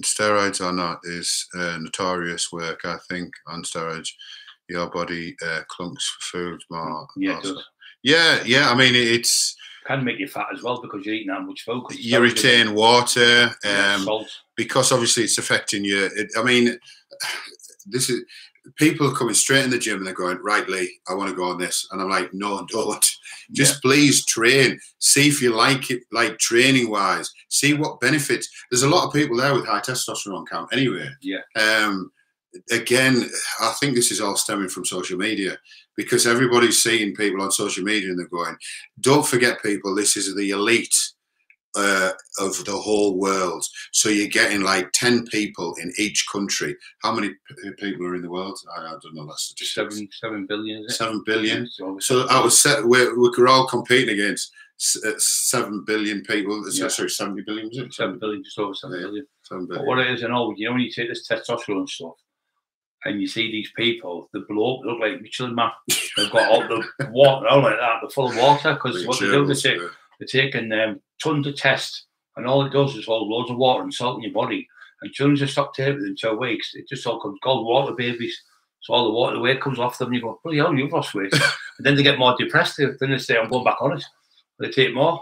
Steroids or not is uh, notorious work. I think on steroids, your body uh, clunks for food more. Yeah, it does. Yeah, yeah. I mean, it's Can make you fat as well because you're eating that much food. you retain water. Um, salt. because obviously it's affecting you. It, I mean, this is people are coming straight in the gym and they're going, right, Lee, I want to go on this. And I'm like, no, don't. Just please train. See if you like it, like training wise. See what benefits. There's a lot of people there with high testosterone count anyway. Yeah. Um, again, I think this is all stemming from social media because everybody's seeing people on social media and they're going, don't forget, people, this is the elite uh, of the whole world. So you're getting like 10 people in each country. How many people are in the world? I, I don't know That's statistics. seven, seven billion. Seven billion. So, I was set. We're, we're all competing against uh, seven billion people. So, Yeah. Sorry, seventy billion. Was it? seven billion, just over seven Yeah. billion. Seven But what it is, I all, you know, when you take this testosterone stuff and you see these people, the blow up, look like Michelin man. They've got all the water, all like that, they're full of water because what they do, they take, they're taking um, tons of tests and all it does is hold loads of water and salt in your body. And as soon as you stop taking it in two weeks, it just all comes cold water babies. So all the water, the weight comes off them, and you go, bloody hell, you've lost weight. and then they get more depressed. Then they say, I'm going back on it. They take more.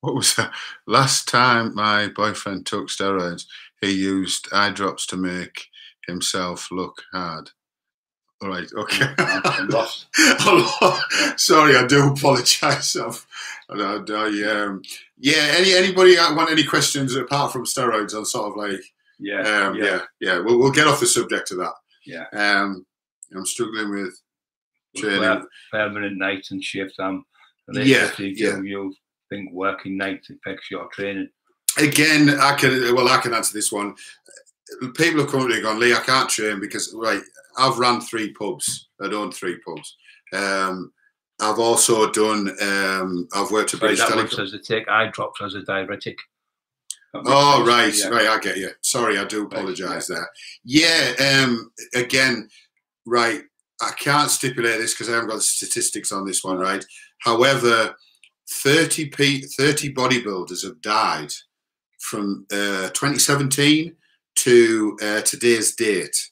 What was that? Last time my boyfriend took steroids, he used eye drops to make himself look hard. All right, okay. I'm lost. Sorry, I do apologise. I've- I, I, um, yeah, any anybody want any questions apart from steroids on sort of like Yeah. um, yeah, yeah, We'll, we'll get off the subject of that. Yeah. Um, I'm struggling with training. Permanent night and shift. Um, and Yeah, yeah. You, you think working nights affects your training. Again, I can well, I can answer this one. People have currently gone, Lee, I can't train because right, I've ran three pubs. I've done three pubs. Um, I've also done. Um, I've worked at Sorry, British that one Telecom. says they take eye drops as a diuretic. Oh right, Yeah. right. I get you. Sorry, I do apologise there. Yeah. Um. Again, right. I can't stipulate this because I haven't got the statistics on this one. Right. However, thirty p thirty bodybuilders have died from uh, 2017 to uh, today's date,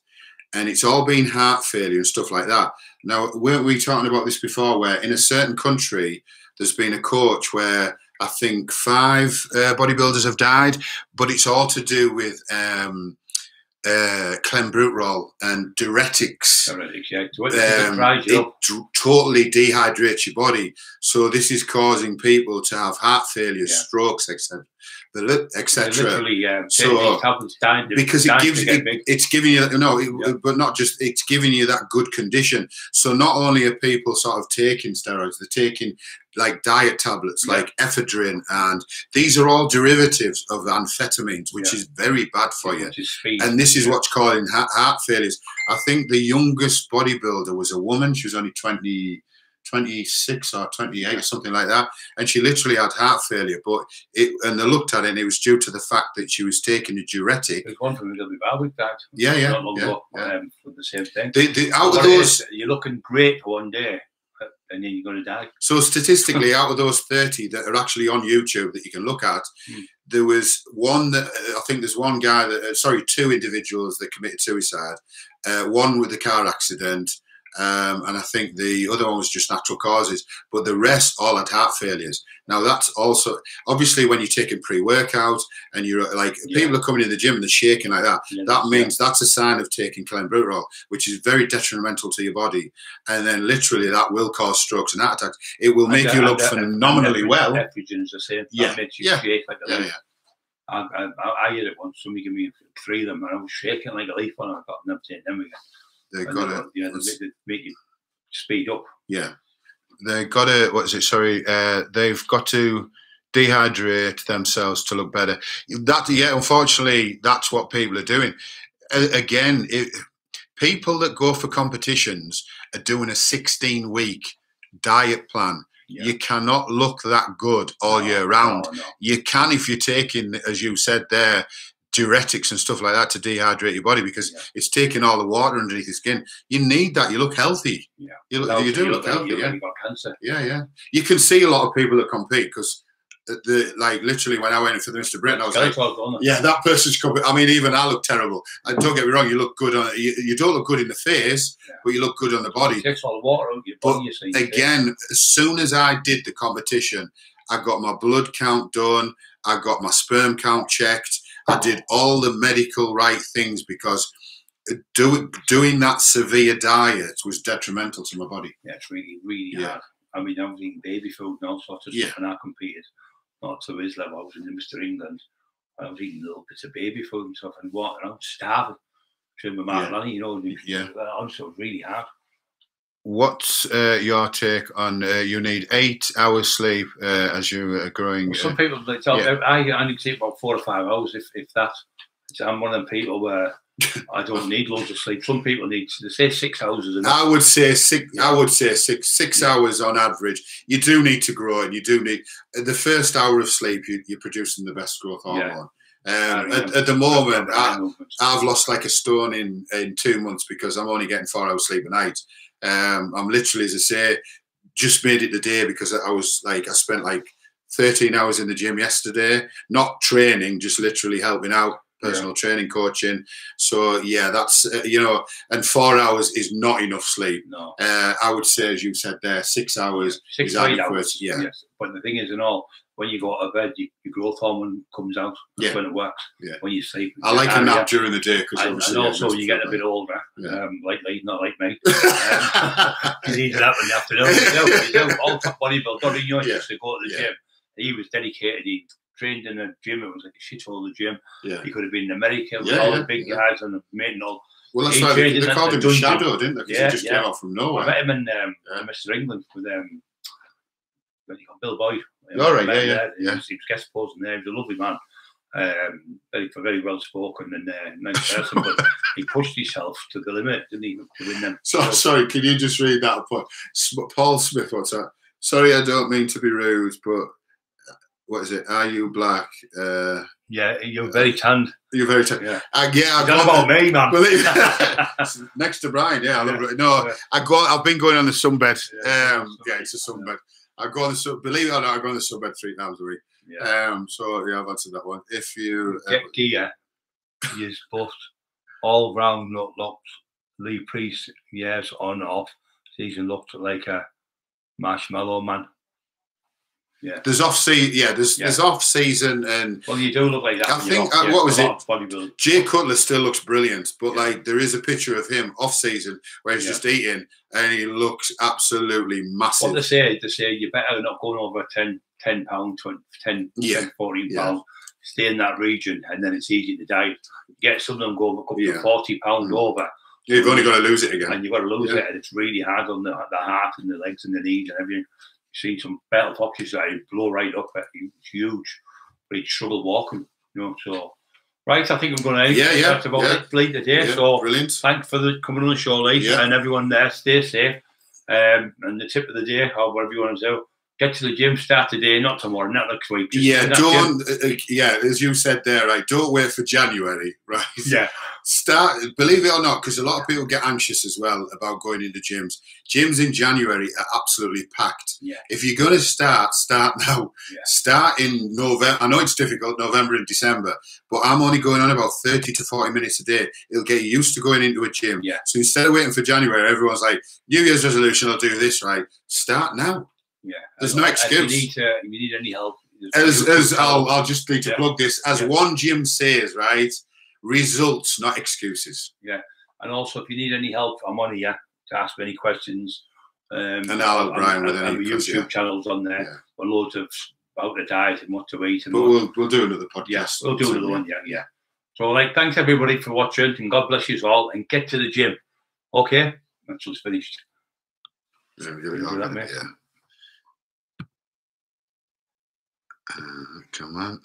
and it's all been heart failure and stuff like that. Now, weren't we talking about this before? Where in a certain country, there's been a coach where I think five uh, bodybuilders have died, but it's all to do with um, uh, clenbuterol and diuretics. Diuretics, yeah. So it, it Um, it d- totally dehydrates your body. So this is causing people to have heart failure, Yeah. strokes, etc. The li- They etc. um, So, take these tablets down. Because it gives it, it's giving you no, it, Yeah. but not just it's giving you that good condition. So not only are people sort of taking steroids, they're taking like diet tablets Yeah. like ephedrine, and these are all derivatives of amphetamines, which Yeah. is very bad for you. Which is speed. And this is Yeah. what's causing heart, heart failures. I think the youngest bodybuilder was a woman. She was only 20, 26 or 28 or something like that. And she literally had heart failure. But it, and they looked at it and it was due to the fact that she was taking a diuretic. There's one from Gilby Barwick died. Yeah, yeah, Not long yeah, ago, yeah. Um, for the same thing. The, the, out of those, is, you're looking great one day, uh, and then you're going to die. so statistically, out of those 30 that are actually on YouTube that you can look at, Hmm. there was one that I think there's one guy that, uh, sorry, two individuals that committed suicide. Uh, one with a car accident, um, and I think the other one was just natural causes. But the rest all had heart failures. Now that's also obviously when you're taking pre-workout and you're like Yeah. people are coming in the gym and they're shaking like that. Yeah, That yeah. means that's a sign of taking clenbuterol, which is very detrimental to your body. And then literally that will cause strokes and heart attacks. It will make you look phenomenally well. Ephedrine's the same. Yeah, That makes you yeah, like Yeah, yeah. I, I, had it once. Somebody gave me three of them, and I was shaking like a leaf when I got them taking them again. They've got they to, yeah, they make, they speed up. yeah. They've got to, what is it? Sorry. Uh, they've got to dehydrate themselves to look better. That, yeah, unfortunately, that's what people are doing. A- again, it, people that go for competitions are doing a 16 week diet plan. Yeah. You cannot look that good all No, year round. no, no. You can if you're taking, as you said there, diuretics and stuff like that to dehydrate your body because Yeah. it's taking all the water underneath your skin. You need that. You look healthy. Yeah. You, look, No, you do you look healthy. Yeah. you got cancer. Yeah, yeah. You can see a lot of people that compete because the like literally when I went in for the Mr. Britain, I was like, going yeah, that person's coming. I mean, even I look terrible. And don't get me wrong, you look good on you, you don't look good in the face, Yeah. but you look good on the body. It takes all the water out of your But body. You see. Again, as soon as I did the competition, I got my blood count done, I got my sperm count checked, I did all the medical right things because do, doing that severe diet was detrimental to my body. Yeah, it's really, really Yeah. hard. I mean, I was eating baby food and all sorts of Yeah. stuff, and I competed. Not to his level. I was in the Mr. England. I was eating little bits of baby food and stuff and walking around starving. Doing my Mark Yeah. You know. and Yeah. uh, Also, it was really hard. What's uh, your take on uh, you need eight hours sleep uh, as you are growing? Well, some uh, people they talk. yeah. I need sleep about four or five hours, if if that. I'm one of them people where I don't need loads of sleep. Some people need. They say six hours is enough. I would say six. Yeah. I would say six six Yeah. hours on average. You do need to grow, and you do need the first hour of sleep. You, you're producing the best growth hormone. I Um, at, at the moment, I, I've lost like a stone in in two months because I'm only getting four hours sleep a night. Um, I'm literally, as I say, just made it today because I was like I spent like 13 hours in the gym yesterday, not training, just literally helping out, personal training, coaching. So yeah, that's uh, you know, and four hours is not enough sleep. no. Uh, I would say, as you said there, six hours Six is adequate. hours. Yeah, Yes. But the thing is, and all, when you go to bed, you, your growth hormone comes out. That's Yeah. when it works. Yeah. When you sleep. I like a nap during the day because And, and also, you get a bit older, Yeah. um, like like not like me. Um, you need that in the afternoon. You do, you do. All top bodybuilders, don't you know, Yeah. used to go to the Yeah. gym. He was dedicated. He trained in a gym. It was like a shithole of gym. yeah. He could have been in America with Yeah, all the big guys and made and all. Well, that's He why they, they called him the shadow, didn't they? Because Yeah, he just came out from nowhere. I met him in um. Mr. England with um, what you call Bill Boyd. All right, I yeah, yeah. He yeah. was, he was guest posing there. He was a lovely man. Um, very, very well spoken and uh, nice person, but he pushed himself to the limit, didn't he, to win them? So sorry, can you just read that? point? Paul Smith, what's that? Sorry, I don't mean to be rude, but uh, what is it? Are you black? Uh, Yeah, you're very tanned. you're very. T- Yeah. uh, yeah, I got about me, man. Believe next to Brian. Yeah, I love it. No, Yeah. I go. I've been going on the sunbed. Yeah, Um, yeah, it's a sunbed. I go on the sun. Believe it or not, I go on the sunbed three times a week. Yeah. Um, so yeah, I've answered that one. If you, uh, Get gear, you're supposed all round look, looked Lee Priest, years on off. Season looked like a marshmallow man. There's off season. Yeah, there's Yeah. there's off season and Well, you do look like that. I think, off, uh, yeah, what was it? lot of Bodybuilding. Jay Cutler still looks brilliant, but Yeah. like there is a picture of him off season where he's Yeah. just eating and he looks absolutely massive. What they say, they say you're better not going over 10, 10 pound, 20, 10, Yeah. 10, 14 Yeah. pound. Stay in that region and then it's easy to diet. Get some of them going up Yeah. to 40 pound Mm. over You've only got to lose it again. and you've got to lose Yeah. it and it's really hard on the, the heart and the legs and the knees and everything. You see some Bertil Fox's that he blow right up, it's huge, but he struggle walking, you know. So, right, I think I'm going to end. Yeah, yeah, That's about yeah. it, Lee, today. Yeah, So, brilliant. thanks for the coming on the show, Lee, Yeah. and everyone there. Stay safe. Um, and the tip of the day, or whatever you want to do, get to the gym. Start today, not tomorrow, not next week. Just Yeah, that don't. Uh, uh, yeah, as you said there, right? Don't wait for January, right? Yeah, Start. Believe it or not, because a lot of people get anxious as well about going into gyms. Gyms in January are absolutely packed. Yeah. If you're going to start, start now. Yeah. Start in November. I know it's difficult, November and December, but I'm only going on about 30 to 40 minutes a day. It'll get you used to going into a gym. Yeah. So instead of waiting for January, everyone's like, New Year's resolution, I'll do this, right? Start now. yeah. There's no excuse. you need, to, you need any help, As, as I'll, I'll just need to Yeah. plug this. As Yeah. one gym says, right? Results, not excuses. Yeah. And also, if you need any help, I'm on here to ask me any questions. Um, And I'll help Brian with any and my questions, YouTube yeah. channels on there. Yeah. With loads of about the diet and what to eat and But what, we'll we'll do another podcast. Yes, we'll do another one. Yeah, yeah. So, like, thanks everybody for watching, and God bless you all. And get to the gym. Okay, that's just finished. Yeah, we that, mate. yeah. Uh, come on.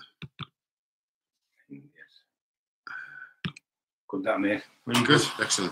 Good, that mate. Good. Excellent.